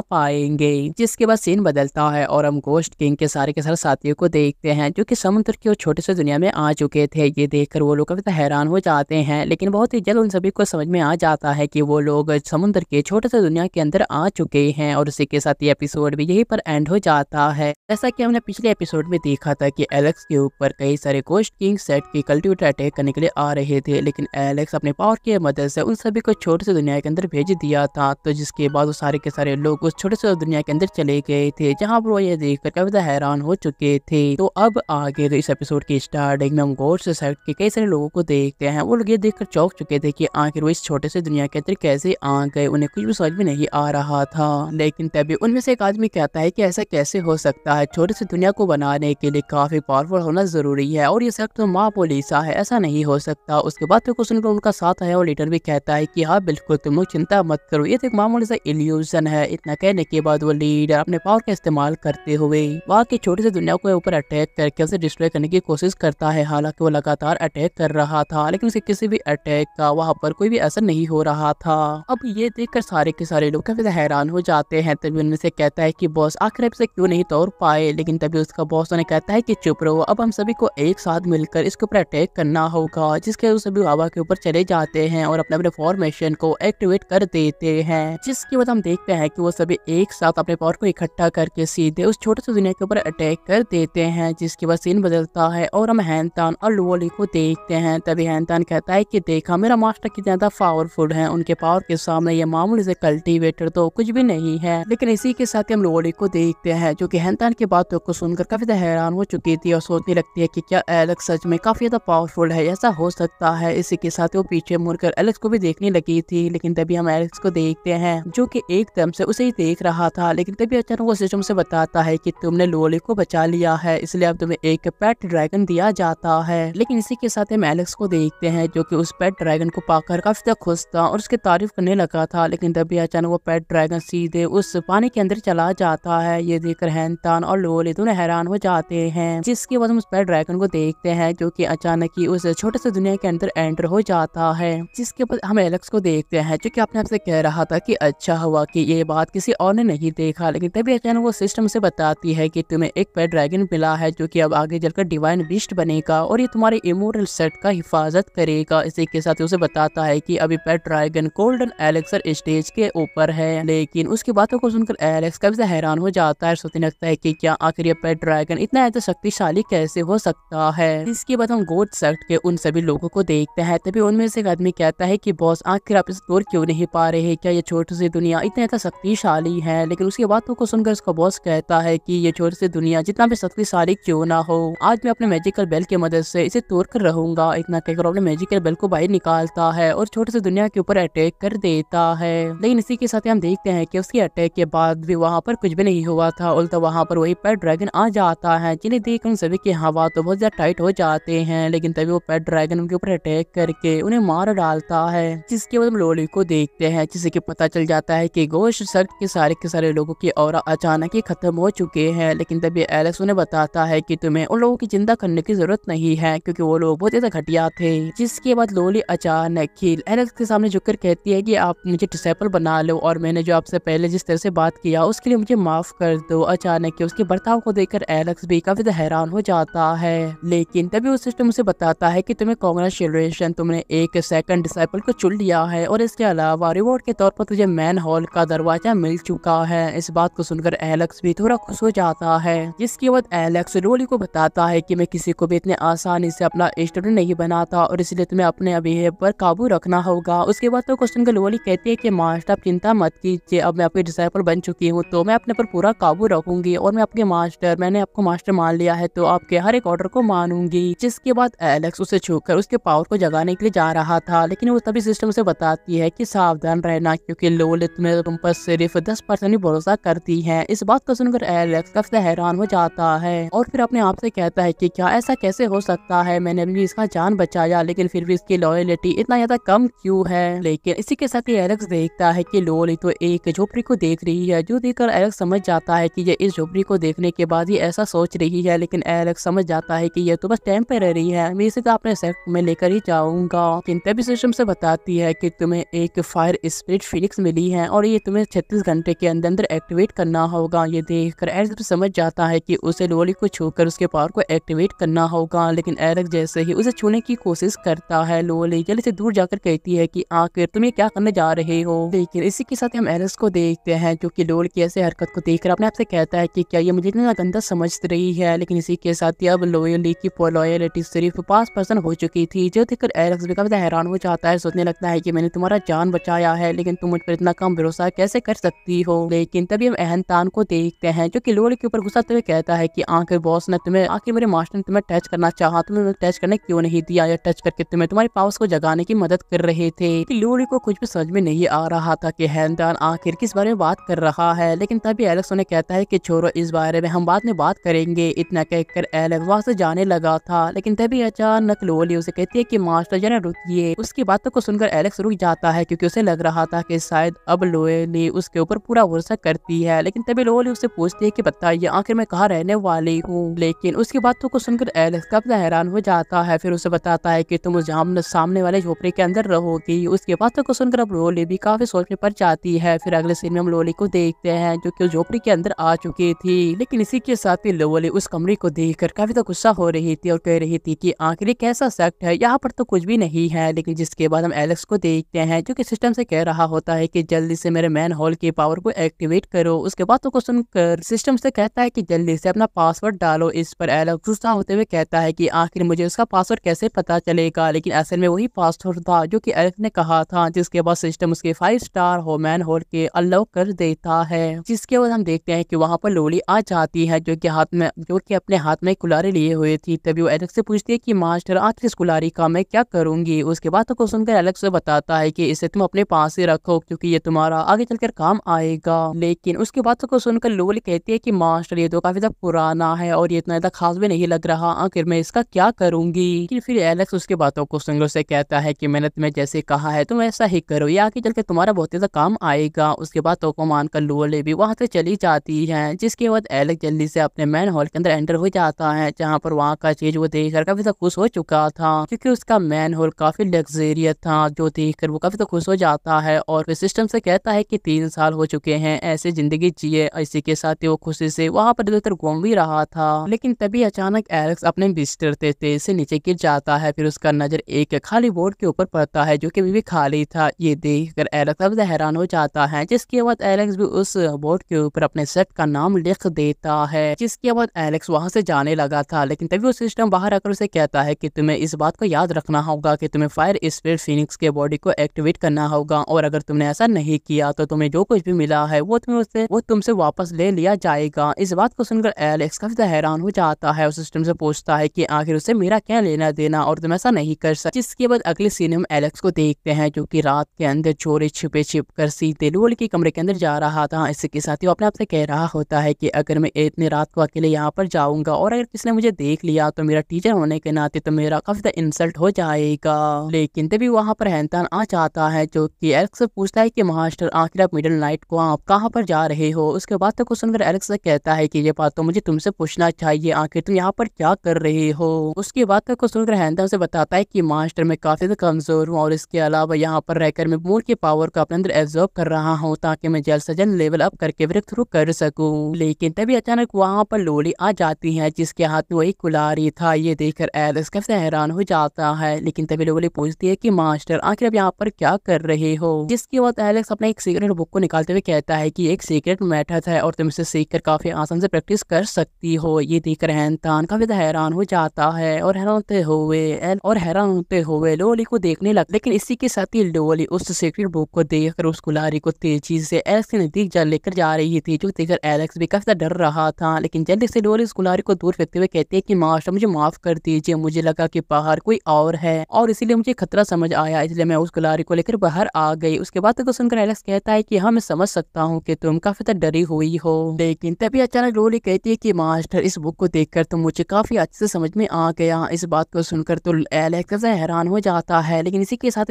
पाएँगे। जिसके बाद सीन बदलता है और हम गोस्ट किंग के सारे के सारे साथियों को देखते हैं, जो कि समुद्र की छोटे से दुनिया में आ चुके थे। ये देखकर वो लोग काफ़ी हैरान हो जाते हैं, लेकिन बहुत ही जल्द उन सभी को समझ में आ जाता है कि वो लोग समुद्र के छोटे से दुनिया के अंदर आ चुके हैं और उसी के साथ ये एपिसोड भी यही पर एंड हो जाता है। जैसा कि हमने पिछले एपिसोड में देखा था कि एलेक्स के ऊपर कई सारे गोस्ट किंग सेट की कल्टिवेटर अटैक करने के लिए आ रहे थे, लेकिन एलेक्स अपने पावर की मदद से उन सभी को छोटे से दुनिया के अंदर भेज दिया था तो जिसके बाद वो सारे के सारे लोग उस छोटे से दुनिया के अंदर चले गए थे, जहाँ पर वो ये देखकर काफ़ी हैरान हो चुके थे। तो अब आगे तो इस एपिसोड की स्टार्टिंग में हम गोस्ट सेट के कई सारे लोगों को देखते हैं। वो लोग ये देखकर चौक चुके थे कि आखिर वो इस छोटे से दुनिया के अंदर कैसे आ गए, उन्हें कुछ भी समझ में नहीं आ रहा था। लेकिन तभी उनमें से एक आदमी कहता है कि ऐसा कैसे हो सकता है? छोटे से दुनिया को बनाने के लिए काफ़ी पावरफुल होना ज़रूरी है, और ये सब तो माँ पोलिसा है, ऐसा नहीं हो सकता। उसके बाद तो कुछ उनका साथ है और लीडर भी कहता है कि हाँ बिल्कुल, तुम लोग चिंता मत करो, ये तो एक मामूली सा इल्यूजन है। इतना कहने के बाद वो लीडर अपने पावर का इस्तेमाल करते हुए वहाँ की छोटी सी दुनिया को ऊपर अटैक करके उसे डिस्ट्रॉय करने की कोशिश करता है। हालाँकि वो लगातार अटैक कर रहा था, लेकिन उसे किसी भी अटैक का वहाँ पर कोई भी असर नहीं हो रहा था। अब ये देखकर सारे के सारे लोग काफ़ी हैरान हो जाते हैं। तभी उनमें से कहता है की बॉस, आखिर से क्यों नहीं तोड़ पाए? लेकिन तभी उसका बॉस उन्हें कहता है की, चुप रहो, अब हम सभी को एक साथ मिलकर इसके ऊपर अटैक करना होगा, जिसके सभी हवा के ऊपर चले जाते हैं और अपने अपने फॉर्मेशन को एक्टिवेट कर देते हैं। जिसके बाद हम देखते हैं कि वो सभी एक साथ अपने पावर को इकट्ठा करके सीधे उस छोटे से दुनिया के ऊपर अटैक कर देते हैं, जिसके बाद सीन बदलता है और हम हैनतान और लुवोली को देखते हैं। तभी हैनतान कहता है कि देखा, मेरा मास्टर कितना ज़्यादा पावरफुल है। उनके पावर के सामने ये मामूली से कल्टीवेटर तो कुछ भी नहीं है। लेकिन इसी के साथ हम लुवोली को देखते हैं, जो की हैनतान की बातों को सुनकर काफ़ी ज़्यादा हैरान हो चुकी थी और सोचने लगती है की क्या एलेक्स सच में काफ़ी ज़्यादा पावरफुल है। ऐसा हो सकता है। इसी के साथ वो पीछे मुड़कर एलेक्स को भी देखने लगी थी, लेकिन तभी हम एलेक्स को देखते हैं, जो कि एकदम से उसे ही देख रहा था। लेकिन तभी अचानक वो सिस्टम से बताता है कि तुमने लोली को बचा लिया है, इसलिए अब तुम्हें एक पेट ड्रैगन दिया जाता है। लेकिन इसी के साथ हम एलेक्स को देखते हैं, जो कि उस पेट ड्रैगन को पाकर काफ़ी ज़्यादा खुश था और उसकी तारीफ़ करने लगा था। लेकिन तभी अचानक वो पेट ड्रैगन सीधे उस पानी के अंदर चला जाता है। ये देखकर हैनतान और लोली दोनों हैरान हो जाते हैं। जिसके बाद हम उस पेट ड्रैगन को देखते हैं, जो की अचानक ही उस छोटे से दुनिया के अंदर एंटर हो जाता है। जिसके बाद हम एलेक्स को देखते हैं, जो कि अपने आप से कह रहा था कि अच्छा हुआ कि ये बात किसी और ने नहीं देखा, लेकिन तभी अचानक वो सिस्टम से बताती है कि तुम्हें एक पेड ड्रैगन मिला है जो कि अब आगे चलकर डिवाइन बिस्ट बनेगा और ये तुम्हारे इमोरल सेट का हिफाजत करेगा। इसी के साथ उसे बताता है कि अभी पेड ड्रैगन गोल्डन एलेक्सर स्टेज के ऊपर है, लेकिन उसकी बातों को सुनकर एलेक्स कभी हैरान हो जाता है, सोचने लगता है कि क्या आखिर ये पेड ड्रैगन इतना ऐसा शक्तिशाली कैसे हो सकता है? इसके बाद हम गोड सेट के उन सभी लोगों को देखते हैं, तभी उनमें से एक आदमी कहता है कि बॉस आखिर आप इस तोड़ क्यों नहीं पा रहे क्या ये छोटी सी दुनिया इतना ऐसा शक्तिशाली है? लेकिन उसकी बातों को सुनकर उसका बॉस कहता है कि ये छोटी सी दुनिया जितना भी शक्तिशाली क्यों ना हो? आज मैं अपने मैजिकल बेल की मदद से इसे तोड़ कर रहूँगा। इतना कहकर अपने मैजिकल बेल को बाहर निकालता है और छोटे से दुनिया के ऊपर अटैक कर देता है। लेकिन इसी के साथ हम देखते हैं कि उसके अटैक के बाद भी वहाँ पर कुछ भी नहीं हुआ था। उल्टा वहाँ पर वही पेट ड्रैगन आ जाता है, जिन्हें देख उन सभी की हवा तो बहुत ज़्यादा टाइट हो जाते हैं, लेकिन तभी वो पेट ड्रैगन उनके ऊपर अटैक करके उन्हें मार डालता है, जिसके बाद हम लोली को देखते हैं जिससे कि पता चल जाता है कि गोश्त सर्ट के सारे के सारे लोगों की और अचानक ही खत्म हो चुके हैं। लेकिन तभी एलेक्स उन्हें बताता है कि तुम्हें उन लोगों की चिंता करने की ज़रूरत नहीं है, क्योंकि वो लोग बहुत ज़्यादा घटिया थे। जिसके बाद लोली अचानक ही एलेक्स के सामने झुककर कहती है कि आप मुझे डिसेबल बना लो और मैंने जो आपसे पहले जिस तरह से बात किया, उसके लिए मुझे माफ़ कर दो। अचानक ही उसके बर्ताव को देखकर एलेक्स भी काफ़ी हैरान हो जाता है। लेकिन तभी उस सिस्टम उसे बताता है कि तुम्हें कॉन्ग्रेचुलेशन तुमने एक सेकंड डिसाइपल को चुन लिया है और इसके अलावा रिवॉर्ड के तौर पर तुझे मैन हॉल का दरवाज़ा मिल चुका है। इस बात को सुनकर एलेक्स भी थोड़ा खुश हो जाता है। जिसके बाद एलेक्स रोली को बताता है कि मैं किसी को भी इतने आसानी से अपना स्टूडेंट नहीं बनाता और इसलिए तुम्हें अपने अभिहेव पर काबू रखना होगा। उसके बाद तो क्वेश्चन कर लोली कहती है कि, मास्टर, आप चिंता मत कीजिए। अब मैं आपके डिसाइपल बन चुकी हूँ तो मैं अपने पर पूरा काबू रखूँगी और मैं आपके मास्टर, मैंने आपको मास्टर मान लिया है तो आपके हर एक ऑर्डर को मानूँगी। जिसके बाद एलेक्स उसे छूकर उसके पावर को जगाने के लिए जा रहा था, लेकिन वो तभी सिस्टम से बताती है की सावधान रहना, क्योंकि लोल तुम्हें तुम पर सिर्फ़ दस परसेंट भरोसा करती है। इस बात को सुनकर एलेक्स काफ़ी हैरान हो जाता है और फिर अपने आप से कहता है कि क्या ऐसा कैसे हो सकता है? मैंने अभी इसका जान बचाया, लेकिन फिर भी इसकी लॉयलिटी इतना ज़्यादा कम क्यों है? लेकिन इसी के साथ एलेक्स देखता है की लोली तो एक झोपड़ी को देख रही है, जो देखकर एलेक्स समझ जाता है की ये इस झोपड़ी को देखने के बाद ही ऐसा सोच रही है, लेकिन एलेक्स समझ जाता है की ये तो बस टेम्पररी है। मैं इसे तो अपने सेट में लेकर ही जाऊँगा। चिंता भी सिस्टम से बताती है कि तुम्हें एक फायर स्पिरिट फिनिक्स मिली है और ये तुम्हें छत्तीस घंटे के अंदर अंदर एक्टिवेट करना होगा। ये देख कर एलेक्स समझ जाता है कि उसे लोली को छूकर उसके पावर को एक्टिवेट करना होगा, लेकिन एलेक्स जैसे ही उसे छूने की कोशिश करता है लोली जल्दी से दूर जाकर कहती है कि आखिर तुम ये क्या करने जा रहे हो? लेकिन इसी के साथ हम एलेक्स को देखते हैं, जो कि लोल की ऐसे हरकत को देखकर अपने आप से कहता है कि क्या ये मुझे इतना गंदा समझ रही है? लेकिन इसी के साथ ही अब लोयली की लॉयलिटी सिर्फ़ पाँच परसेंट हो चुकी थी, जो देखकर एलेक्स भी काफ़ी हैरान हो जाता है, सोचने लगता है कि मैंने तुम्हारा जान बचाया है। लेकिन तुम मुझ पर इतना कम भरोसा कैसे कर सकती हो? लेकिन तभी हम एहनतान को देखते हैं, जो कि लोल के ऊपर गुस्सा हुए कहता है कि, आखिर बॉस ने तुम्हें, आखिर मेरे मास्टर ने तुम्हें टच करना चाहा तुम्हें टच करने क्यों नहीं दिया? या टच करके तुम्हें, तुम्हारी पावर्स को जगाने की मदद कर रहे थे? लोली को कुछ भी समझ में नहीं आ रहा था कि हैंदान आखिर किस बारे में बात कर रहा है। लेकिन तभी एलेक्स उन्हें कहता है कि छोरो इस बारे में हम बाद में बात करेंगे। इतना कहकर एलेक्स वहाँ से जाने लगा था। लेकिन तभी अचानक लोली उसे कहती है कि, मास्टर, जरा रुकिए। उसकी बातों को सुनकर एलेक्स रुक जाता है, क्योंकि उसे लग रहा था कि शायद अब लोली उसके ऊपर पूरा भरोसा करती है। लेकिन तभी लोली उसे पूछती है कि बताइए, आखिर मैं कहाँ रहने वाली हूँ? लेकिन उसकी बातों को सुनकर एलेक्स कब हैरान हो जाता है। फिर उसे बताता है कि तुम सामने वाले झोपड़े के अंदर रहोगी। उसकी बातों को सुनकर अब लोली भी काफ़ी सोचने पर जाती है। फिर अगले सीन में हम लोली को देखते हैं, जो कि झोपड़ी के अंदर आ चुकी थी। लेकिन इसी के साथ ही लोली उस कमरे को देखकर काफ़ी तो गुस्सा हो रही थी और कह रही थी कि आखिर कैसा सेक्ट है? यहाँ पर तो कुछ भी नहीं है। लेकिन जिसके बाद हम एलेक्स को देखते हैं, जो कि सिस्टम से कह रहा होता है कि जल्दी से मेरे मैन होल की पावर को एक्टिवेट करो। उसके बाद को सुनकर सिस्टम से कहता है कि जल्दी से अपना पासवर्ड डालो। इस पर एलेक्स गुस्सा होते हुए कहता है कि आखिर मुझे उसका पासवर्ड कैसे पता चलेगा? लेकिन असल में वही पासवर्ड था जो कि एलेक्स ने कहा था, जिसके बाद सिस्टम उसके फाइव स्टार हो मैन होल के अलाउ कर देता है। जिसके बाद हम देखते हैं कि वहाँ पर लोली आ जाती है, जो कि हाथ में, जो कि अपने हाथ में कुलारी लिए हुए थी। तभी वो एलेक्स से पूछती है कि, मास्टर आखिर इस कुलारी का मैं क्या करूँगी? उसके बाद को सुनकर एलेक्स से बताता है कि, इसे तुम अपने पास ही रखो, क्योंकि ये तुम्हारा आगे चलकर काम आएगा। लेकिन उसके बाद को सुनकर लोली कहती है कि, मास्टर, ये तो काफ़ी ज़्यादा पुराना है और ये इतना ज़्यादा खास भी नहीं लग रहा। आखिर मैं इसका क्या करूँगी? लेकिन फिर एलेक्स उसकी बातों को सुनकर से कहता है कि मैंने तुम्हें जैसे कहा है, तुम ऐसा ही करो। ये आगे चल के तुम्हारा बहुत ज़्यादा काम आएगा। उसके बाद तो को मानकर लोले भी वहाँ से चली जाती है, जिसके बाद एलेक्स जल्दी से अपने मैन हॉल के अंदर एंटर हो जाता है, जहाँ पर वहाँ का चीज़ वो देख कर काफ़ी खुश हो चुका था, क्योंकि उसका मैन हॉल काफ़ी लग्जेरियस था, जो देख कर वो काफ़ी खुश हो जाता है और फिर सिस्टम से कहता है की तीन साल हो चुके हैं, ऐसे ज़िंदगी जिए, इसी के साथ ही वो खुशी से वहाँ पर इधर घूम भी रहा था। लेकिन तभी अचानक एलेक्स अपने बिस्तर तेज से नीचे गिर जाता है, फिर उसका नज़र एक खाली बोर्ड के ऊपर पड़ता है जो कि भी खाली था। ये देख कर एलेक्स अब हैरान हो जाता है, जिसके बाद एलेक्स भी उस बोर्ड के ऊपर अपने सेट का नाम लिख देता है, जिसके बाद एलेक्स वहाँ से जाने लगा था। लेकिन तभी वो सिस्टम बाहर आकर उसे कहता है कि तुम्हें इस बात को याद रखना होगा कि तुम्हें फायर स्पिरिट फिनिक्स के बॉडी को एक्टिवेट करना होगा और अगर तुमने ऐसा नहीं किया तो तुम्हें जो कुछ भी मिला है, वो तुम्हें उससे, वो तुमसे वापस ले लिया जाएगा। इस बात को सुनकर एलेक्स काफ़ी हैरान हो जाता है। उस सिस्टम से पूछता है कि आखिर उससे मेरा क्या लेना देना और तुम ऐसा नहीं कर सकते। जिसके बाद अगले सीन हम एलेक्स को देखते हैं जो की रात के अंदर चोरी छिपे छिप कर सीधे लोल के कमरे के अंदर जा रहा था। इसके साथ ही अपने आप से कह रहा होता है कि अगर मैं इतनी रात को अकेले यहाँ पर जाऊँगा और अगर किसी ने मुझे देख लिया तो मेरा टीचर होने के नाते तो मेरा काफ़ी इंसल्ट हो जाएगा। लेकिन तभी वहाँ पर हैंतान आ जाता है जो की एलेक्स से पूछता है की मास्टर, आखिर आप मिडिल नाइट को आप कहाँ पर जा रहे हो? उसके बाद तो कुछ सुनकर एलेक्स कहता है की, ये बात तो मुझे तुमसे पूछना चाहिए, आखिर तुम यहाँ पर क्या कर रहे हो? उसके बाद तो कुछ सुनकर हैंतान से बताता है की मास्टर, मैं काफ़ी कमज़ोर हूँ और इसके अलावा यहाँ पर रहकर मैं मोर की पावर को अपने अंदर एब्जॉर्ब कर रहा हूँ ताकि मैं जल्द से जल्द लेवल अप करके ब्रेक थ्रू कर सकूँ। लेकिन तभी अचानक वहाँ पर लोली आ जाती है, जिसके हाथ में वही कुलारी था। ये देखकर एलेक्स कैसे हैरान हो जाता है, लेकिन तभी लोली पूछती है की, मास्टर, आखिर अब यहाँ पर क्या कर रहे हो? जिसके बाद एलेक्स अपने एक सीक्रेट बुक को निकालते हुए कहता है कि एक सीक्रेट मेथड है और तुम इसे सीख कर काफ़ी आसान से प्रैक्टिस कर सकती हो। ये देखकर हैंतान काफ़ी हैरान हो जाता है और हैरान होते हुए और हैरान होते हुए लोली को देखने लग लेकिन इसी के साथ ही लोली उस सीक्रेट बुक को देखकर उस कुलारी को तेज़ी से एलेक्स के नज़दीक लेकर जा रही थी, जो देखकर एलेक्स भी काफ़ी डर रहा था। लेकिन जल्दी से लोली उस कुलारी को दूर फेंकते हुए कहती है कि, मास्टर, मुझे माफ़ कर दीजिए, मुझे लगा कि बाहर कोई और है और इसीलिए मुझे खतरा समझ आया, इसलिए मैं उस कुलारी को लेकर बाहर आ आ गई। उसके बाद तो सुनकर एलेक्स कहता है कि हाँ मैं समझ सकता हूँ कि तुम काफ़ी ज़्यादा डरी हुई हो। लेकिन तभी अचानक लोली कहती है कि, मास्टर, इस बुक को देखकर तो मुझे काफ़ी अच्छे से समझ में आ गया। इस बात को सुनकर तो एलेक्स हैरान हो जाता है। लेकिन इसी के साथ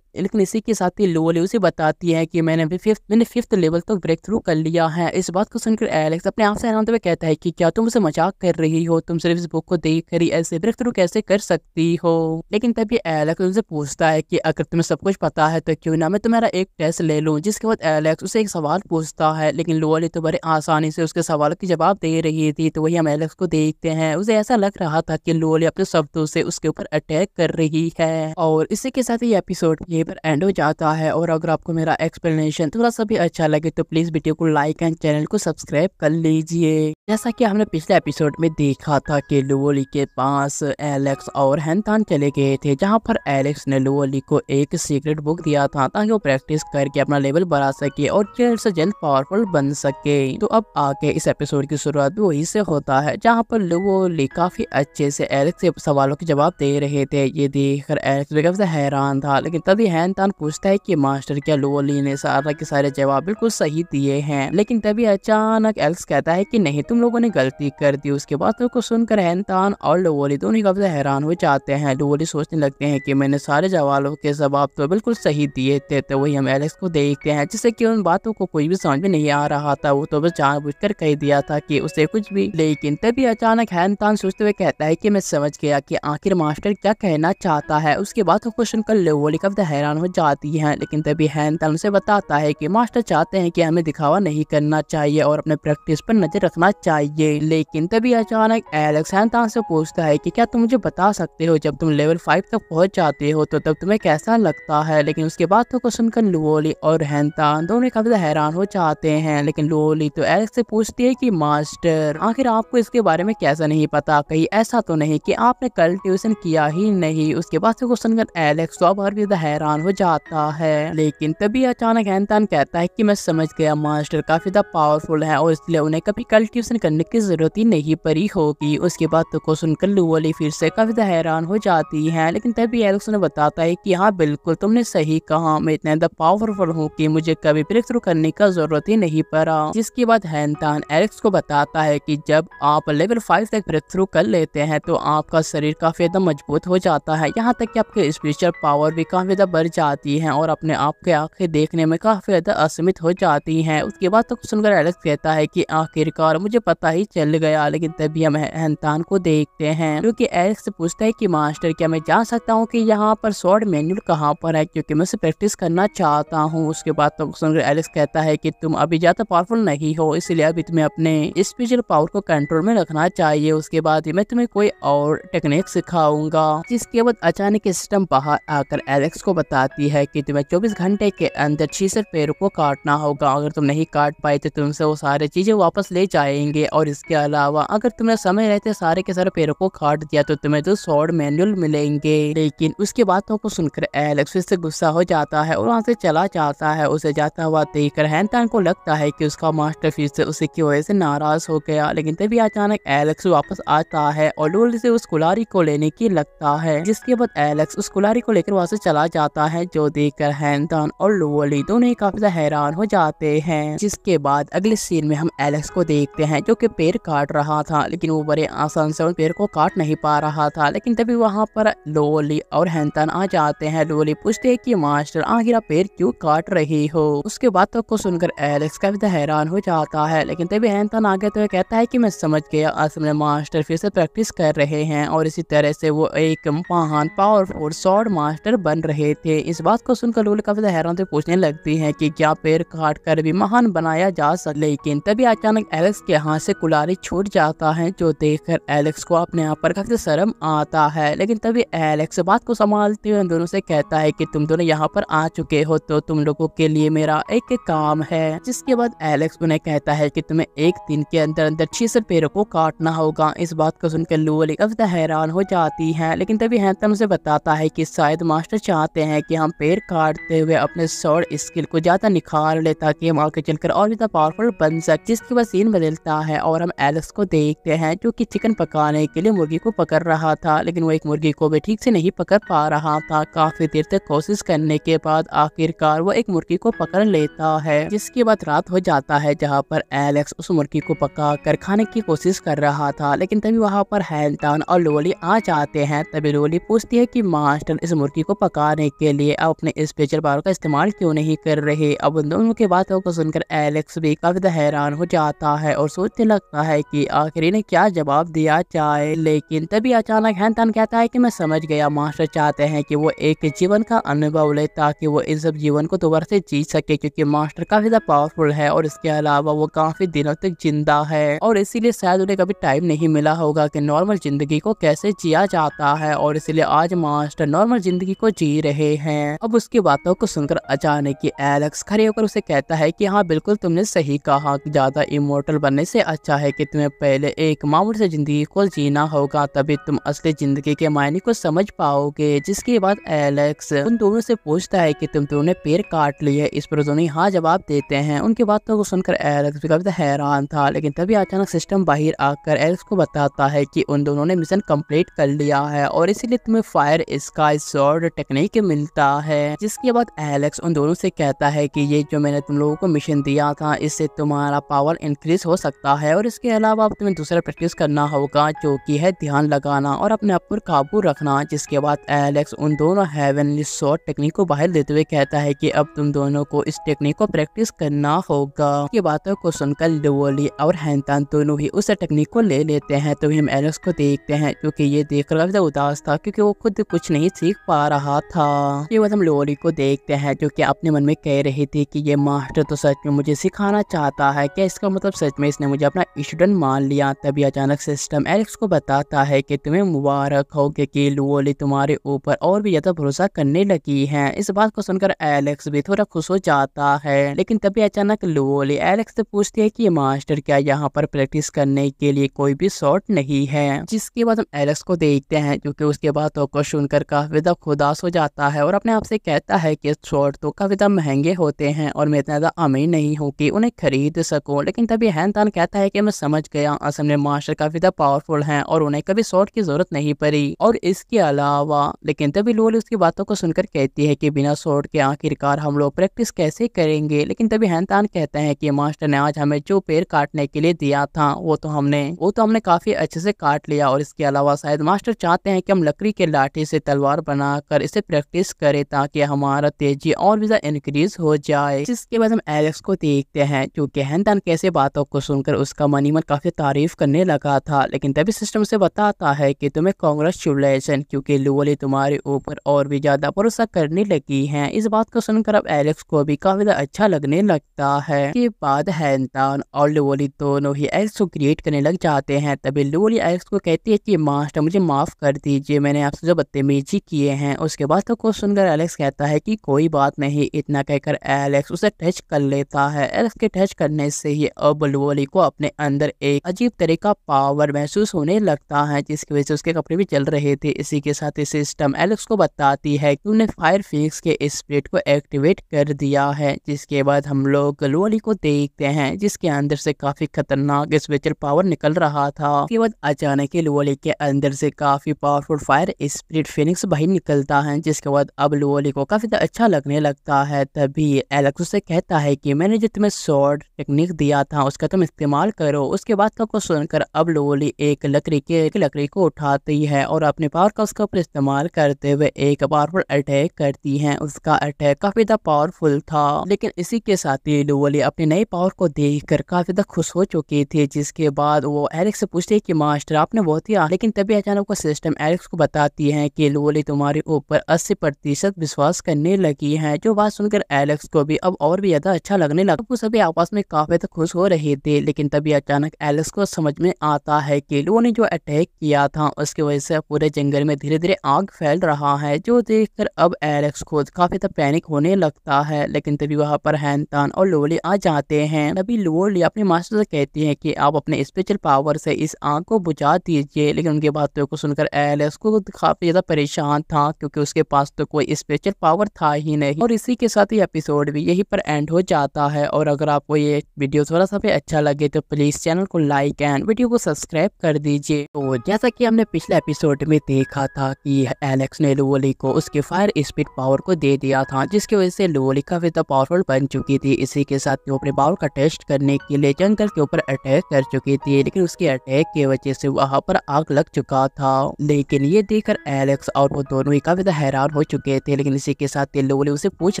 लेकिन इसी के साथ ही लोली उसे बताती है कि मैंने फिफ्थ मैंने फिफ्थ लेवल तक ब्रेक थ्रू कर लिया है। इस बात को सुनकर एलेक्स अपने आप से हैरान हुए कहता है कि, क्या तुम उसे मज़ाक कर रही हो? तुम सिर्फ़ इस बुक को देख कर ही ऐसे ब्रेक थ्रू कैसे कर सकती हो? लेकिन तभी एलेक्स उनसे पूछता है कि, अगर तुम्हें सब कुछ पता है तो क्यों ना, मैं तुम्हारा एक टेस्ट ले लूँ, जिसके बाद एलेक्स उसे एक सवाल पूछता है, लेकिन लोअली तो बड़े आसानी से उसके सवाल के जवाब दे रही थी तो वही हम एलेक्स को देखते हैं। उसे ऐसा लग रहा था कि लोअली अपने शब्दों से उसके ऊपर अटैक कर रही है, और इसी के साथ ये एपिसोड ये पर एंड हो जाता है, और अगर आपको मेरा एक्सप्लेनेशन थोड़ा सा भी अच्छा लगे तो प्लीज़ वीडियो को लाइक एंड चैनल को सब्सक्राइब कर लीजिए। जैसा कि हमने पिछले एपिसोड में देखा था कि लोअली के पास एलेक्स और हैंतान चले गए थे, जहाँ पर एलेक्स ने लोअली को एक सीक्रेट बुक दिया था ताकि वो प्रैक्टिस करके अपना लेवल बढ़ा सके और जल्द से जल्द पावरफुल बन सके। तो अब आके इस एपिसोड की शुरुआत भी वही से होता है, जहाँ पर लोअली काफ़ी अच्छे से एलेक्स के सवालों के जवाब दे रहे थे। ये देखकर एलेक्स बेगम से हैरान था, लेकिन तभी हैंतान पूछता है की मास्टर क्या लोअली ने सारा के सारे जवाब बिल्कुल सही दिए हैं? लेकिन तभी अचानक एलेक्स कहता है की नहीं, तुम लोगों ने गलती कर दी। उसके बाद को सुनकर हैंतान और लोअली दोनों काफ़ी हैरान हो जाते हैं। लोअली सोचने लगते हैं कि मैंने सारे जवाबों के जवाब तो बिल्कुल सही दिए थे तो वही हम एलेक्स को देखते हैं। जिससे कि उन बातों को कोई भी समझ में नहीं आ रहा था, वो तो बस जानबूझकर कह दिया था कि उसे कुछ भी। लेकिन तभी अचानक हैनतान सोचते हुए कहता है कि मैं समझ गया कि आखिर मास्टर क्या कहना चाहता है। उसके बाद को सुनकर लोवली कब हैरान हो जाती है, लेकिन तभी हैनतान उसे बताता है कि मास्टर चाहते हैं कि हमें दिखावा नहीं करना चाहिए और अपने प्रैक्टिस पर नज़र रखना चाहिए। लेकिन तभी अचानक एलेक्स हैनतान से पूछता है कि क्या तुम मुझे बता सकते हो, जब तुम लेवल फाइव तक पहुँच जाते हो तो तब तुम्हें कैसा लगता है? लेकिन उसके बाद तो सुनकर लुओली और हैंतान दोनों काफ़ी हैरान हो जाते हैं, लेकिन लुओली तो एलेक्स से पूछती है कि, मास्टर, आखिर आपको इसके बारे में कैसा नहीं पता? कहीं ऐसा तो नहीं कि आपने कल ट्यूशन किया ही नहीं, उसके बाद से क्वेश्चन कर एलेक्स तो अब भी हैरान हो जाता है, लेकिन तभी अचानक हैंतान कहता है कि, मैं समझ गया, मास्टर, काफ़ी ज़्यादा पावरफुल है और इसलिए उन्हें कभी कल ट्यूशन करने की ज़रूरत ही नहीं पड़ी होगी। उसके बाद तो क्वेश्चन कर लुओली फिर से काफ़ी हैरान हो जाती है, लेकिन तभी एलेक्स ने बताता है कि हाँ बिल्कुल, तुमने सही कहा मैं इतना ज़्यादा पावरफुल हूँ कि मुझे कभी ब्रेक थ्रू करने का ज़रूरत ही नहीं पड़ा। जिसके बाद हैंतान एलेक्स को बताता है कि जब आप लेवल फाइव तक ब्रेक थ्रू कर लेते हैं तो आपका शरीर काफ़ी ज़्यादा मज़बूत हो जाता है। यहाँ तक कि आपके स्पिरिचुअल पावर भी काफ़ी ज़्यादा बढ़ जाती है और अपने आप के आँखें देखने में काफ़ी ज़्यादा असीमित हो जाती है। उसके बाद तो सुनकर एलेक्स कहता है की आखिरकार मुझे पता ही चल गया, लेकिन तभी हम हैंतान को देखते हैं। क्योंकि एलेक्स पूछता है की, मास्टर, क्या मैं जान सकता हूँ की यहाँ पर शॉर्ट मेन्यूल कहाँ पर है? क्योंकि मैं उसे प्रैक्टिस करना चाहता हूँ। उसके बाद तो सुनकर एलेक्स कहता है कि तुम अभी ज़्यादा पावरफुल नहीं हो, इसलिए अभी तुम्हें अपने स्पेशल पावर को कंट्रोल में रखना चाहिए। उसके बाद मैं तुम्हें कोई और टेक्निक सिखाऊँगा। जिसके बाद अचानक सिस्टम बाहर आकर एलेक्स को बताती है कि तुम्हें 24 घंटे के अंदर छीसठ पेड़ को काटना होगा। अगर तुम नहीं काट पाए तो तुमसे वो सारे चीज़ें वापस ले जाएँगे। और इसके अलावा अगर तुमने समय रहते सारे के सारे पेड़ों को काट दिया तो तुम्हें तो शॉर्ट मैनुअल मिलेंगे। लेकिन उसके बातों को सुनकर एलेक्स फिर से गुस्सा हो जाता है और वहाँ से चला जाता है, उसे जाता हुआ देखकर हैंतान को लगता है कि उसका मास्टर फिर से उसी की वजह से नाराज़ हो गया, लेकिन तभी अचानक एलेक्स वापस आता है और लोल से उस कुलारी को लेने की लगता है, जिसके बाद एलेक्स उस कुलारी को लेकर वहाँ से चला जाता है, जो देखकर हैंतान और लोली दोनों काफ़ी हैरान हो जाते हैं, जिसके बाद अगले सीन में हम एलेक्स को देखते हैं, जो कि पेड़ काट रहा था, लेकिन वो बड़े आसान से उन पेड़ को काट नहीं पा रहा था, लेकिन तभी वहाँ पर लोली और हैंतान आ जाते हैं लोली पूछते है की मास्टर आखिर आप पेड़ क्यों काट रही हो? उसके बातों को सुनकर एलेक्स का भी हैरान हो जाता है, लेकिन तभी हैंतन आगे तो कहता है कि मैं समझ गया असल में मास्टर फिर से प्रैक्टिस कर रहे हैं और इसी तरह से वो एक महान पावरफुल शॉर्ट मास्टर बन रहे थे। इस बात को सुनकर लोली काफ़ी हैरान से पूछने लगती है कि क्या पेड़ काट कर भी महान बनाया जा सकता लेकिन तभी अचानक एलेक्स के हाथ से कुलारी छूट जाता है, जो देखकर एलेक्स को अपने आप पर काफ़ी शर्म आता है। लेकिन तभी एलेक्स बात को संभालते हुए दोनों से कहता है कि तुम दोनों यहाँ पर आ चुके हो तो तुम लोगों के लिए मेरा एक काम है। जिसके बाद एलेक्स उन्हें कहता है कि तुम्हें एक दिन के अंदर अंदर छह पेड़ों को काटना होगा। इस बात को सुनकर लूअली काफ़ी हैरान हो जाती है, लेकिन तभी हैंतम से बताता है कि शायद मास्टर चाहते हैं कि हम पेड़ काटते हुए अपने शॉर्ट स्किल को ज़्यादा निखार ले ताकि हम आगे चलकर और ज़्यादा पावरफुल बन सके, जिसके बाद सीन बदलता है और हम एलेक्स को देखते हैं जो कि चिकन पकाने के लिए मुर्गी को पकड़ रहा था, लेकिन वो एक मुर्गी को भी ठीक से नहीं पकड़ पा रहा था। काफ़ी देर तक कोशिश करने के बाद आखिरकार वो एक मुर्गी को पकड़ लेता है, जिसके बाद रात हो जाता है, जहाँ पर एलेक्स उस मुर्गी को पका कर खाने की कोशिश कर रहा था। लेकिन तभी वहाँ पर हैंतान और लोली आ जाते हैं। तभी लोली पूछती है कि मास्टर इस मुर्गी को पकाने के लिए अब अपने स्पेशल पावर का इस्तेमाल क्यों नहीं कर रहे? अब उन दोनों की बातों को सुनकर एलेक्स भी काफ़ी हैरान हो जाता है और सोचने लगता है कि आखिर इन्हें क्या जवाब दिया जाए। लेकिन तभी अचानक हैंतान कहता है कि मैं समझ गया। मास्टर चाहते हैं कि वो एक जीवन का अनुभव ले ताकि वो इस सब जीवन को दोबारा से जी सके, क्योंकि मास्टर काफ़ी ज़्यादा पावरफुल है और इसके अलावा वो काफ़ी दिनों तक ज़िंदा है। और इसीलिए शायद उन्हें कभी टाइम नहीं मिला होगा कि नॉर्मल ज़िंदगी को कैसे जिया जाता है और इसीलिए आज मास्टर नॉर्मल ज़िंदगी को जी रहे हैं। अब उसकी बातों को सुनकर अचानक की एलेक्स खड़े होकर उसे कहता है कि हाँ बिल्कुल तुमने सही कहा ज़्यादा इमोटल बनने से अच्छा है कि तुम्हें पहले एक मामूल से ज़िंदगी को जीना होगा, तभी तुम असली ज़िंदगी के मायने को समझ पाओगे। जिसके बाद एलेक्स उन दोनों से पूछता है कि तुम दोनों ने पेड़ काट लिए, इस पर दोनों हाँ जवाब देते हैं। उनकी बातों को सुनकर एलेक्स भी काफ़ी हैरान था, लेकिन तभी अचानक सिस्टम बाहर आकर एलेक्स को बताता है कि उन दोनों ने मिशन कंप्लीट कर लिया है और इसीलिए तुम्हें फायर स्काई स्वॉर्ड टेक्निक मिलता है, जिसके बाद एलेक्स उन दोनों से कहता है कि ये जो मैंने तुम लोगों को मिशन दिया था, इससे तुम्हारा पावर इंक्रीज हो सकता है और इसके अलावा अब तुम्हें दूसरा प्रैक्टिस करना होगा, जो कि है ध्यान लगाना और अपने आप पर काबू रखना, जिसके बाद एलेक्स उन दोनों हेवनली शॉर्ट टेक्निक को बाहर देते हुए कहता है कि अब तुम दोनों को इस टेक्निक को प्रैक्टिस करना होगा। ये बातों को सुनकर लिवोली और हैंतान दोनों ही उस टेक्निक को ले लेते हैं। तो हम एलेक्स को देखते हैं क्योंकि ये देख कर उदास था, क्योंकि वो खुद कुछ नहीं सीख पा रहा था। बात हम लिवोली को देखते हैं, जो कि अपने मन में कह रही थी कि ये मास्टर तो सच में मुझे सिखाना चाहता है। क्या इसका मतलब सच में इसने मुझे अपना स्टूडेंट मान लिया? तभी अचानक सिस्टम एलेक्स को बताता है कि तुम्हें मुबारक हो कि लुओली तुम्हारे ऊपर और भी ज़्यादा भरोसा करने लगी है। इस बात को सुनकर एलेक्स भी थोड़ा खुश हो जाता है। लेकिन तभी अचानक लुओली एलेक्स से पूछती है कि मास्टर, क्या यहाँ पर प्रैक्टिस करने के लिए कोई भी शॉर्ट नहीं है? जिसके बाद हम एलेक्स को देखते हैं क्योंकि उसके बातों को सुनकर काफ़ी ज़्यादा खुदास हो जाता है और अपने आप से कहता है कि शॉर्ट तो काफ़ी ज़्यादा महँगे होते हैं और मैं इतना ज़्यादा अमीर नहीं हूँ कि उन्हें खरीद सकूँ। लेकिन तभी हैन तान कहता है कि मैं समझ गया, असल में मास्टर काफ़ी ज़्यादा पावरफुल हैं और उन्हें कभी शॉर्ट की ज़रूरत नहीं पड़ी। और इसके अलावा, लेकिन तभी लोल उसकी बातों को सुनकर कहती है कि बिना शॉर्ट के आखिरकार हम लोग प्रैक्टिस कैसे करेंगे? लेकिन तभी हैनतान कहते हैं कि मास्टर ने आज हमें जो पेड़ काटने के लिए दिया था, वो तो हमने, वो तो हमने काफ़ी अच्छे से काट लिया और इसके अलावा शायद मास्टर चाहते हैं कि हम लकड़ी के लाठी से तलवार बनाकर इसे प्रैक्टिस करें ताकि हमारा तेज़ी और भी ज़्यादा इंक्रीज हो जाए। इसके बाद हम एलेक्स को देखते हैं क्योंकि हैनतान कैसे बातों को सुनकर उसका मनी मन काफ़ी तारीफ़ करने लगा था, लेकिन तभी सिस्टम से बताता है कि तुम्हें कांग्रेस कॉन्ग्रेचुलेसन क्योंकि लुवली तुम्हारे ऊपर और भी ज़्यादा भरोसा करने लगी है। इस बात को सुनकर अब एलेक्स को भी काफ़ी अच्छा लगने लगता है के बाद हैंतान और लुवली दोनों ही एलेक्स को क्रिएट करने लग जाते हैं। तभी लुवली एलेक्स को कहती है कि, मास्टर, मुझे माफ़ कर दीजिए, मैंने आपसे जो बदतमीजी किए हैं, उसके बाद को सुनकर एलेक्स कहता है कि, कोई बात नहीं। इतना कहकर एलेक्स उसे टच कर लेता है। एलेक्स के टच करने से ही अब लुवली को अपने अंदर एक अजीब तरह का पावर महसूस होने लगता है, जिसकी वजह से उसके कपड़े भी चल रहे थे। इसी के साथ सिस्टम एलेक्स को बताती है कि उन्हें फायर फिक्स के स्प्रिट को एक्टिवेट कर दिया है, जिसके बाद हम लोग लोली को देखते हैं, जिसके अंदर से काफ़ी खतरनाक स्पेशल पावर निकल रहा था। उसके बाद अचानक ही लोली के अंदर से काफ़ी पावरफुल फायर स्प्रिट फिनिक्स बाहर निकलता है, जिसके बाद अब लोअली को काफ़ी अच्छा लगने लगता है। तभी एलेक्स उसे कहता है कि मैंने जो तुम्हें शॉर्ट टेक्निक दिया था, उसका तुम इस्तेमाल करो। उसके बाद को सुनकर अब लोअली एक लकड़ी के, एक लकड़ी को उठाती है और अपने पावर का उसका ऊपर इस्तेमाल करते हुए एक पावरफुल अटैक करती है। उसका अटैक काफ़ी ज़्यादा पावरफुल था। लेकिन इसी के साथ ही लोली अपने नए पावर को देखकर काफ़ी ज़्यादा खुश हो चुकी थी, जिसके बाद वो एलेक्स से पूछती है कि, मास्टर, आपने बहुत ही लेकिन तभी अचानक वो सिस्टम एलेक्स को बताती है कि लोली तुम्हारे ऊपर अस्सी प्रतिशत विश्वास करने लगी है। जो बात सुनकर एलेक्स को भी अब और भी ज़्यादा अच्छा लगने लगा। वो सभी आपस में काफ़ी ज़्यादा खुश हो रहे थे, लेकिन तभी अचानक एलेक्स को समझ में आता है कि लो ने जो अटैक किया था, उसकी वजह से पूरे जंगल में धीरे धीरे आग फैल रहा है, जो देखकर अब एलेक्स खुद काफ़ी तब पैनिक होने लगता है, लेकिन तभी वहाँ पर हैंतान और लोली आ जाते हैं। तभी लोली अपने मास्टर से कहती है कि आप अपने स्पेशल पावर से इस आग को बुझा दीजिए, लेकिन उनकी बातों को सुनकर एलेक्स को काफ़ी ज़्यादा परेशान था, क्योंकि उसके पास तो कोई स्पेशल पावर था ही नहीं। और इसी के साथ ही एपिसोड भी यही पर एंड हो जाता है। और अगर आपको ये वीडियो थोड़ा सा भी अच्छा लगे तो प्लीज़ चैनल को लाइक एंड वीडियो को सब्सक्राइब कर दीजिए। तो जैसा कि हमने पिछले एपिसोड में देखा था कि एलेक्स ने लोली को उसके फायर स्पीड पावर को दे दिया था, जिसकी वजह से लोली काफ़ी ज़्यादा पावरफुल बन चुकी थी। इसी के साथ वो अपने पावर का टेस्ट करने के लिए जंगल के ऊपर अटैक कर चुकी थी, लेकिन उसके अटैक की वजह से वहाँ पर आग लग चुका था। लेकिन ये देखकर एलेक्स और वो दोनों ही काफ़ी हैरान हो चुके थे, लेकिन इसी के साथ लोली उसे पूछ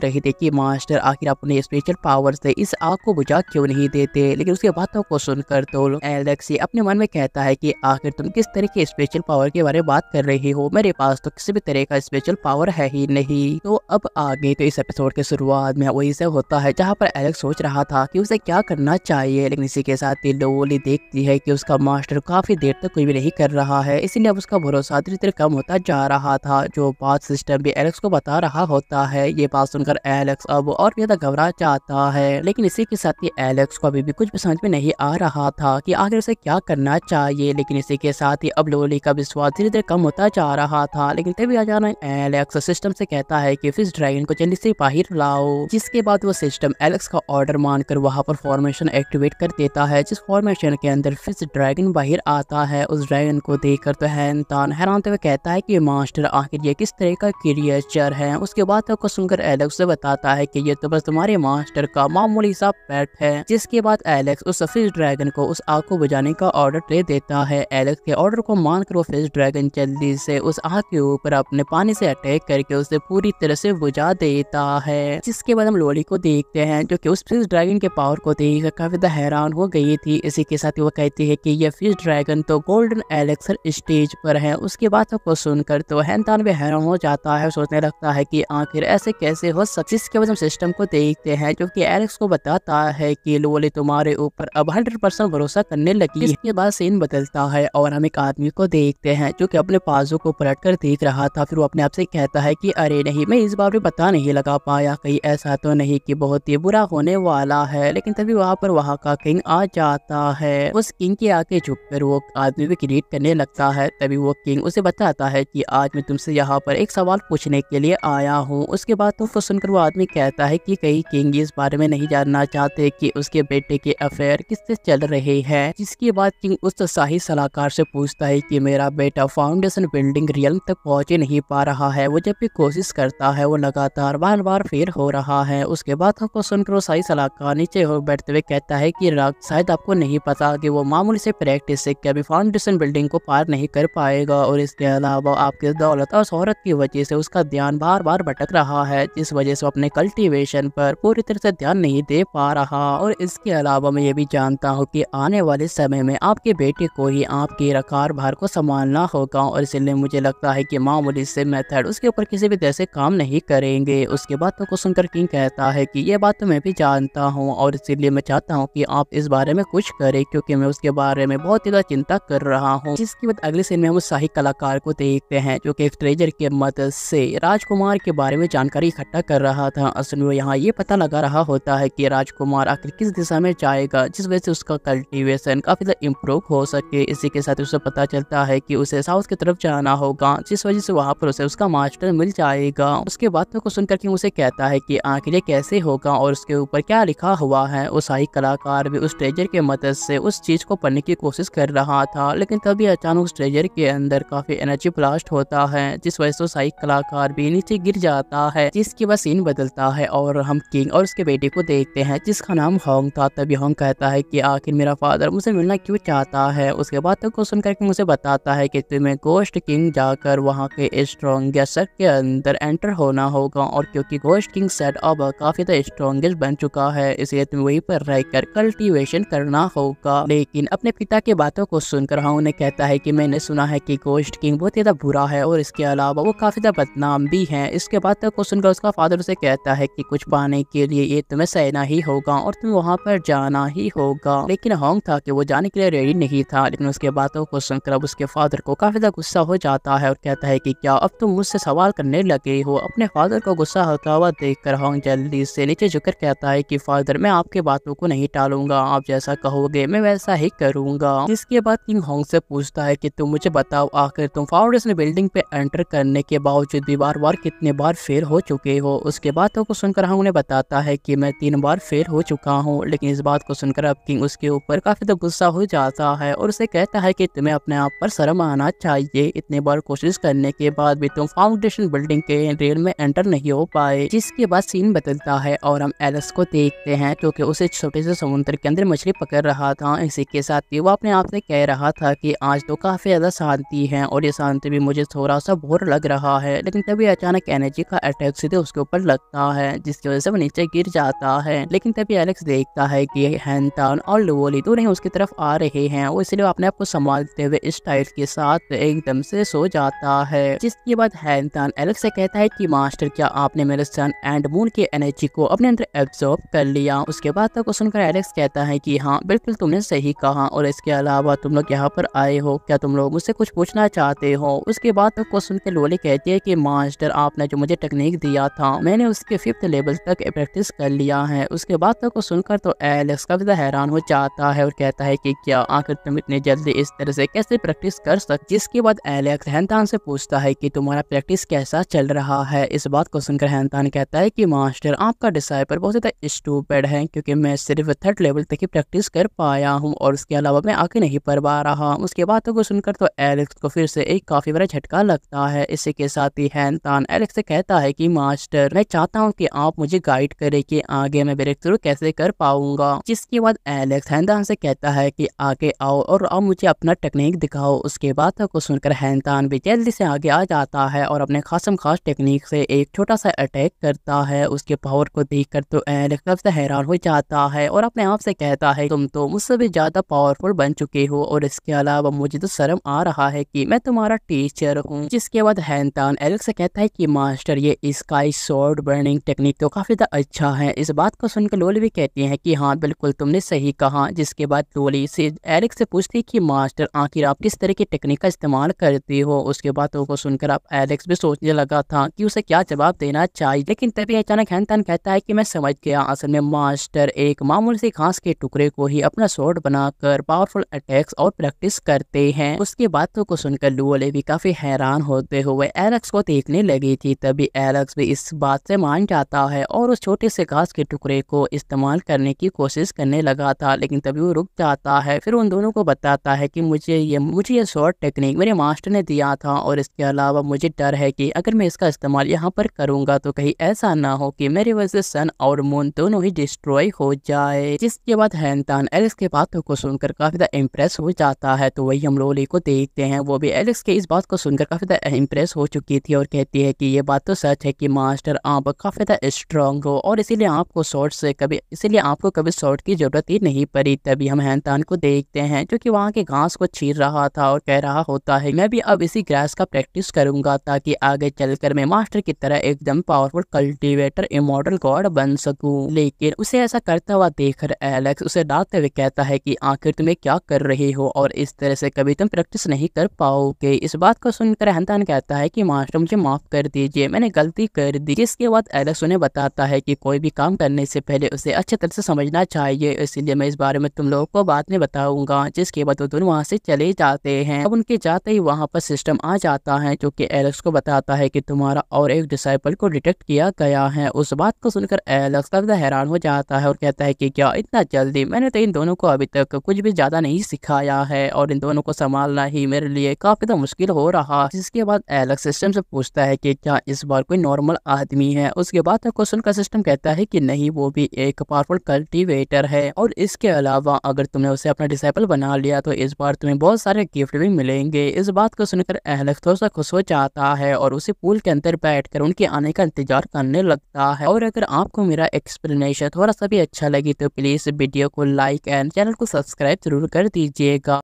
रही थी कि, मास्टर, आखिर अपने स्पेशल पावर से इस आग को बुझा क्यों नहीं देते? लेकिन उसके बातों को सुनकर तो एलेक्स अपने मन में कहता है कि, आखिर तुम किस तरह के स्पेशल पावर के बारे में बात कर रही हो? मेरे पास तो किसी भी तरह का स्पेशल पावर है ही नहीं। तो अब आगे तो इस एपिसोड के शुरुआत में वही से होता है, जहाँ पर एलेक्स सोच रहा था कि उसे क्या करना चाहिए, लेकिन इसी के साथ ही लोली देखती है कि उसका मास्टर काफ़ी देर तक कोई भी नहीं कर रहा है, इसीलिए अब उसका भरोसा धीरे धीरे कम होता जा रहा था, जो बात सिस्टम भी एलेक्स को बता रहा होता है, ये बात सुनकर एलेक्स अब और ज़्यादा घबरा जाता है, लेकिन इसी के साथ ही एलेक्स को अभी भी कुछ भी समझ में नहीं आ रहा था कि आखिर उसे क्या करना चाहिए, लेकिन इसी के साथ ही अब लोली का विश्वास धीरे धीरे कम होता जा रहा था, लेकिन तभी अचानक एलेक्स सिस्टम से कहता है कि फ़िश ड्रैगन को जल्दी से बाहर लाओ। जिसके बाद वो सिस्टम एलेक्स का ऑर्डर मानकर वहाँ पर फॉर्मेशन एक्टिवेट कर देता है। जिस फॉर्मेशन के अंदर फ़िश ड्रैगन बाहर आता है, उस ड्रैगन को देखकर तो हैरान हैरान तो कहता है कि मास्टर आखिर ये किस तरह का क्रिएचर है? उसके बाद को सुनकर एलेक्स से बताता है की ये तो बस तुम्हारे मास्टर का मामूली सा पेट है। जिसके बाद एलेक्स उस फ़िश ड्रैगन को उस आग को बुझाने का ऑर्डर दे देता है। एलेक्स के ऑर्डर को मानकर वो फ़िश ड्रैगन जल्दी से उस आग के ऊपर अपने पानी से अटैक करके उसे पूरी तरह से बुझा देता है। जिसके बाद हम लोली को देखते हैं, जो कि उस फ़िश ड्रैगन के पावर को देख काफ़ी हैरान हो गई थी। इसी के साथ वो कहती है कि ये फ़िश ड्रैगन तो गोल्डन एलेक्सर स्टेज पर है। उसके बातों को सुनकर तो हैंतान भी हैरान हो जाता है, सोचने लगता है कि आखिर ऐसे कैसे हो सकती इसके बाद हम सिस्टम को देखते हैं, जो कि एलेक्स को बताता है कि लोली तुम्हारे ऊपर अब हंड्रेड परसेंट भरोसा करने लगी इसके बाद सीन बदलता है और हम एक आदमी को देखते हैं, जो कि अपने पाजू को पलट कर देख रहा था। फिर वो अपने आप से कहता है कि अरे नहीं, मैं इस बार भी पता नहीं लगा पाया, कहीं ऐसा तो नहीं कि बहुत ही बुरा होने वाला है, लेकिन तभी वहाँ पर वहाँ का किंग आ जाता है। उस किंग के आगे झुक कर वो आदमी भी क्रिएट करने लगता है, तभी वो किंग उसे बताता है कि आज मैं तुमसे यहाँ पर एक सवाल पूछने के लिए आया हूँ। उसके बाद तो सुनकर वो आदमी कहता है कि कई किंग इस बारे में नहीं जानना चाहते कि उसके बेटे के अफेयर किससे चल रहे हैं। जिसके बाद किंग उस शाही सलाहकार से पूछता है कि मेरा बेटा फाउंडेशन बिल्डिंग रियल तक पहुँच नहीं पा रहा है, वो जब भी कोशिश करता है, वो लगातार बार बार फेल हो रहा है। उसके बाद आपको सुनकर शाही सलाहकार नीचे हो बैठते हुए कहता है कि शायद आपको नहीं पता कि वो मामूली से प्रैक्टिस से कभी फाउंडेशन बिल्डिंग को पार नहीं कर पाएगा और इसके अलावा आपके दौलत और शहरत की वजह से उसका ध्यान बार बार भटक रहा है, जिस वजह से अपने कल्टीवेशन पर पूरी तरह से ध्यान नहीं दे पा रहा। और इसके अलावा मैं ये भी जानता हूँ कि आने वाले समय में आपके बेटे को ही आपके रकार भार को संभालना होगा और इसलिए मुझे लगता है कि मामूली से मेथड उसके ऊपर किसी भी तरह से काम नहीं करेंगे। उसके बातों को सुनकर किंग कहता है कि ये बात तो मैं भी जानता हूँ और इसीलिए मैं चाहता हूँ कि आप इस बारे में कुछ करें क्योंकि मैं उसके बारे में बहुत ज़्यादा चिंता कर रहा हूँ। जिसके बाद अगले सीन में हम शाही कलाकार को देखते हैं जो कि ट्रेजर की मदद से राजकुमार के बारे में जानकारी इकट्ठा कर रहा था। असल में यहाँ ये पता लगा रहा होता है कि राजकुमार आखिर किस दिशा में जाएगा, जिस वजह से उसका कल्टीवेशन काफ़ी ज़्यादा इम्प्रूव हो सके। इसी के साथ उसे पता चलता है कि उसे साउथ की तरफ़ जाना होगा, जिस वजह से वहाँ पर उसे उसका मास्टर मिल जाएगा। उसके बातों को सुनकर के उसे कहता है कि आखिर ये कैसे होगा और उसके ऊपर क्या लिखा हुआ है? उस शाही कलाकार भी उस ट्रेजर के मदद से उस चीज़ को पढ़ने की कोशिश कर रहा था, लेकिन तभी अचानक उस ट्रेजर के अंदर काफ़ी एनर्जी ब्लास्ट होता है, जिस वजह से शाही कलाकार भी नीचे गिर जाता है, जिसकी वजह सीन बदलता है और हम किंग और उसके बेटे को देखते हैं, जिसका नाम होंग था। तभी होंग कहता है कि आखिर मेरा फादर मुझे मिलना क्यों चाहता है? उसके बाद को सुनकर के मुझे बताता है कि तुम्हें गोस्ट किंग जाकर वहाँ के स्ट्रॉन्गेस्ट के अंदर एंटर होना होगा और क्योंकि गोस्ट किंग सेट अब काफ़ी ज़्यादा स्ट्रॉन्गेस्ट बन चुका है, इसलिए तुम्हें वहीं पर रहकर कल्टीवेशन करना होगा। लेकिन अपने पिता की बातों को सुनकर होंग ने कहता है कि मैंने सुना है कि गोस्ट किंग बहुत ज़्यादा बुरा है और इसके अलावा वो काफ़ी ज़्यादा बदनाम भी है। इसके बाद को सुनकर उसका फादर उसे कहता है कि कुछ पाने के लिए ये तुम्हें सहना ही होगा और तुम्हें वहाँ पर जाना ही होगा। लेकिन होंग था कि वो जाने के लिए रेडी नहीं था, लेकिन उसके बातों को सुनकर अब उसके फादर को काफ़ी ज़्यादा गुस्सा हो जाता है और कहता है कि क्या अब तुम मुझसे सवाल करने लगे हो? अपने फादर को गुस्सा होता हुआ देखकर होंग जल्दी से नीचे झुकर कहता है कि, फादर, मैं आपके बातों को नहीं टालूँगा। आप जैसा कहोगे, मैं वैसा ही करूँगा। जिसके बाद किंग होंग से पूछता है कि, तुम मुझे बताओ, आखिर तुम फाउंडेशन बिल्डिंग पे एंटर करने के बावजूद भी बार बार कितने बार फेल हो चुके हो? उसके बातों को सुनकर हम उन्हें बताता है कि, मैं तीन बार फेल हो चुका हूँ, लेकिन इस बात को सुनकर अब किंग उसके ऊपर काफ़ी तो गुस्सा हो जाता है और उसे कहता है कि, तुम्हें अपने आप पर शर्म आना चाहिए। इतने बार कोशिश करने के बाद भी तुम फाउंडेशन बिल्डिंग के रेल में एंटर नहीं हो पाए, जिसके बाद सीन बदलता है और हम एलेक्स को देखते हैं क्योंकि उसे छोटे से समुद्र के अंदर मछली पकड़ रहा था। इसी के साथ ही वो अपने आप से कह रहा था कि आज तो काफ़ी ज़्यादा शांति है और ये शांति भी मुझे थोड़ा सा बोर लग रहा है, लेकिन तभी अचानक एनर्जी का अटैक सीधे उसके ऊपर लगता है, जिसकी वजह से वो नीचे गिर जाता है। लेकिन तभी एलेक्स देखता है कि हैंतान और लोली दोनों उसकी तरफ़ आ रहे हैं वो इसलिए अपने आप को संभालते हुए इस टाइल के साथ एकदम से सो जाता है, जिसके बाद हैंतान एलेक्स से कहता है कि मास्टर क्या आपने मेरे सन एंड मून के एनर्जी को अपने अंदर एब्जॉर्ब कर लिया? उसके बाद तक सुनकर एलेक्स कहता है कि हाँ बिल्कुल तुमने सही कहा और इसके अलावा तुम लोग यहाँ पर आए हो। क्या तुम लोग मुझसे कुछ पूछना चाहते हो? उसके बाद तक को सुनकर लोली कहती है कि मास्टर आपने जो मुझे टेक्निक दिया था, मैंने उसके फिफ्थ लेवल तक प्रैक्टिस कर लिया है। उसके बाद तक को सुनकर तो एलेक्स काफ़ी हैरान हो जाता है और कहता है कि क्या आखिर तुम इतनी जल्दी इस तरह से कैसे प्रैक्टिस कर सकते जिसके बाद एलेक्स हैंतान से पूछता है कि तुम्हारा प्रैक्टिस कैसा चल रहा है? इस बात को सुनकर हैंतान कहता है कि, मास्टर, आपका डिसाइपर बहुत ज़्यादा स्टूपेड है, क्योंकि मैं सिर्फ़ थर्ड लेवल तक ही प्रैक्टिस कर पाया हूँ और उसके अलावा मैं आगे नहीं पढ़ पा रहा उसके बातों को सुनकर तो एलेक्स को फिर से एक काफ़ी बड़ा झटका लगता है। इसी के साथ ही हैंतान एलेक्स से कहता है कि, मास्टर, मैं चाहता हूँ कि आप मुझे गाइड करें कि आगे मैं ब्रेक थ्रू कैसे कर पाऊँगा। जिसके बाद एलेक्स हैंतान से कहता है कि, आगे आओ और आप मुझे अपना टेक्निक दिखाओ। उसके बातों को सुनकर हैंतान भी जल्दी से आगे आ जाता है और अपने खासम खास टेक्निक से एक छोटा सा अटैक करता है, उसके पावर को देखकर तो एलेक्स सबसे हैरान हो जाता है और अपने आप से कहता है, तुम तो मुझसे भी ज़्यादा पावरफुल बन चुके हो और इसके अलावा मुझे तो शर्म आ रहा है कि मैं तुम्हारा टीचर हूँ। जिसके बाद हैंतान एलेक्स से कहता है कि, मास्टर, ये स्काई स्वॉर्ड बर्निंग टेक्निक तो काफ़ी अच्छा है। इस बात को सुनकर लोली भी कहती है कि हाँ बिल्कुल तुमने सही कहा। जिसके बाद लोली से एलेक्स से पूछती कि, मास्टर, आखिर आप किस तरह की टेक्निक का इस्तेमाल करते हो? उसके बाद सुनकर आप एलेक्स भी सोचने लगा था कि उसे क्या जवाब देना चाहिए? लेकिन तभी अचानक हैंतान कहता है कि मैं समझ गया। असल में मास्टर एक मामूल से घास के टुकड़े को ही अपना स्वॉर्ड बनाकर पावरफुल अटैक्स और प्रैक्टिस करते हैं। उसकी बातों को सुनकर लुओले भी काफ़ी हैरान होते हुए एलेक्स को देखने लगी थी। तभी एलेक्स भी इस बात से मान जाता है और उस छोटे से घास के टुकड़े को इस्तेमाल करने की कोशिश करने लगा था। लेकिन तभी वो रुक जाता है। फिर उन दोनों को बताता है कि मुझे ये मुझे ये शॉर्ट टेक्निक मेरे मास्टर ने दिया था और इसके अलावा मुझे डर है कि अगर मैं इसका इस्तेमाल यहाँ पर करूँगा। तो कहीं ऐसा ना हो कि मेरी वजह से सन और मून दोनों ही डिस्ट्रॉय हो जाए। जिसके बाद हैंतान एलेक्स के बातों को सुनकर काफ़ी ज़्यादा इम्प्रेस हो जाता है। तो वही हम लोली को देखते हैं। वो भी एलेक्स के इस बात को सुनकर काफ़ी ज़्यादा इम्प्रेस हो चुकी थी और कहती है कि ये बात तो सच है कि मास्टर आप काफ़ी ज़्यादा स्ट्रॉन्ग हो और इसीलिए आपको शॉर्ट से कभी, इसीलिए आपको कभी शॉर्ट की ज़रूरत ही नहीं पड़ी। तभी हम हैंतान को देखते हैं जो कि वहाँ के घास को छीर रहा था और कह रहा होता है, मैं भी अब इसी ग्रास का प्रैक्टिस करूँगा ताकि आगे चलकर मैं मास्टर की तरह एकदम पावरफुल कल्टीवेटर इमोडल गॉड बन सकूँ। लेकिन उसे ऐसा करता हुआ देखकर एलेक्स उसे डांटते हुए कहता है कि आखिर तुम्हें क्या कर रहे हो और इस तरह से कभी तुम प्रैक्टिस नहीं कर पाओगे। इस बात को सुनकर हंतान कहता है कि, मास्टर, मुझे माफ़ कर दीजिए, मैंने गलती कर दी। जिसके बाद एलेक्स उन्हें बताता है कि कोई भी काम करने से पहले उसे अच्छे तरह से समझना चाहिए। इसीलिए मैं इस बारे में तुम लोगों को बाद में बताऊँगा, जिसके बाद वो दोनों वहाँ से चले जाते हैं। अब उनके जाते ही वहाँ पर सिस्टम आ जाता है, जो कि एलेक्स को बताता है कि तुम्हारा और एक डिसाइपल को डिटेक्ट किया गया है। उस बात को सुनकर एलेक्स हैरान हो जाता है और कहता है कि क्या इतना जल्दी? मैंने तो इन दोनों को अभी तक कुछ भी ज़्यादा नहीं सिखाया है और इन दोनों को संभालना ही मेरे लिए काफ़ी तो मुश्किल हो रहा। जिसके बाद एलेक्स सिस्टम से पूछता है कि क्या इस बार कोई नॉर्मल आदमी है? उसके बाद क्वेश्चन का सिस्टम कहता है कि नहीं, वो भी एक पावरफुल कल्टीवेटर है। और इसके अलावा अगर तुमने उसे अपना डिसाइपल बना लिया तो इस बार तुम्हें बहुत सारे गिफ्ट भी मिलेंगे। इस बात को सुनकर एलेक्स थोड़ा सा खुश हो जाता है और उसे पूल के अंदर बैठकर उनके आने का इंतज़ार करने लगता है। और अगर आपको मेरा एक्सप्लेनेशन थोड़ा सा भी अच्छा लगे तो प्लीज़ वीडियो को लाइक एंड चैनल को सब्सक्राइब ज़रूर कर दीजिएगा।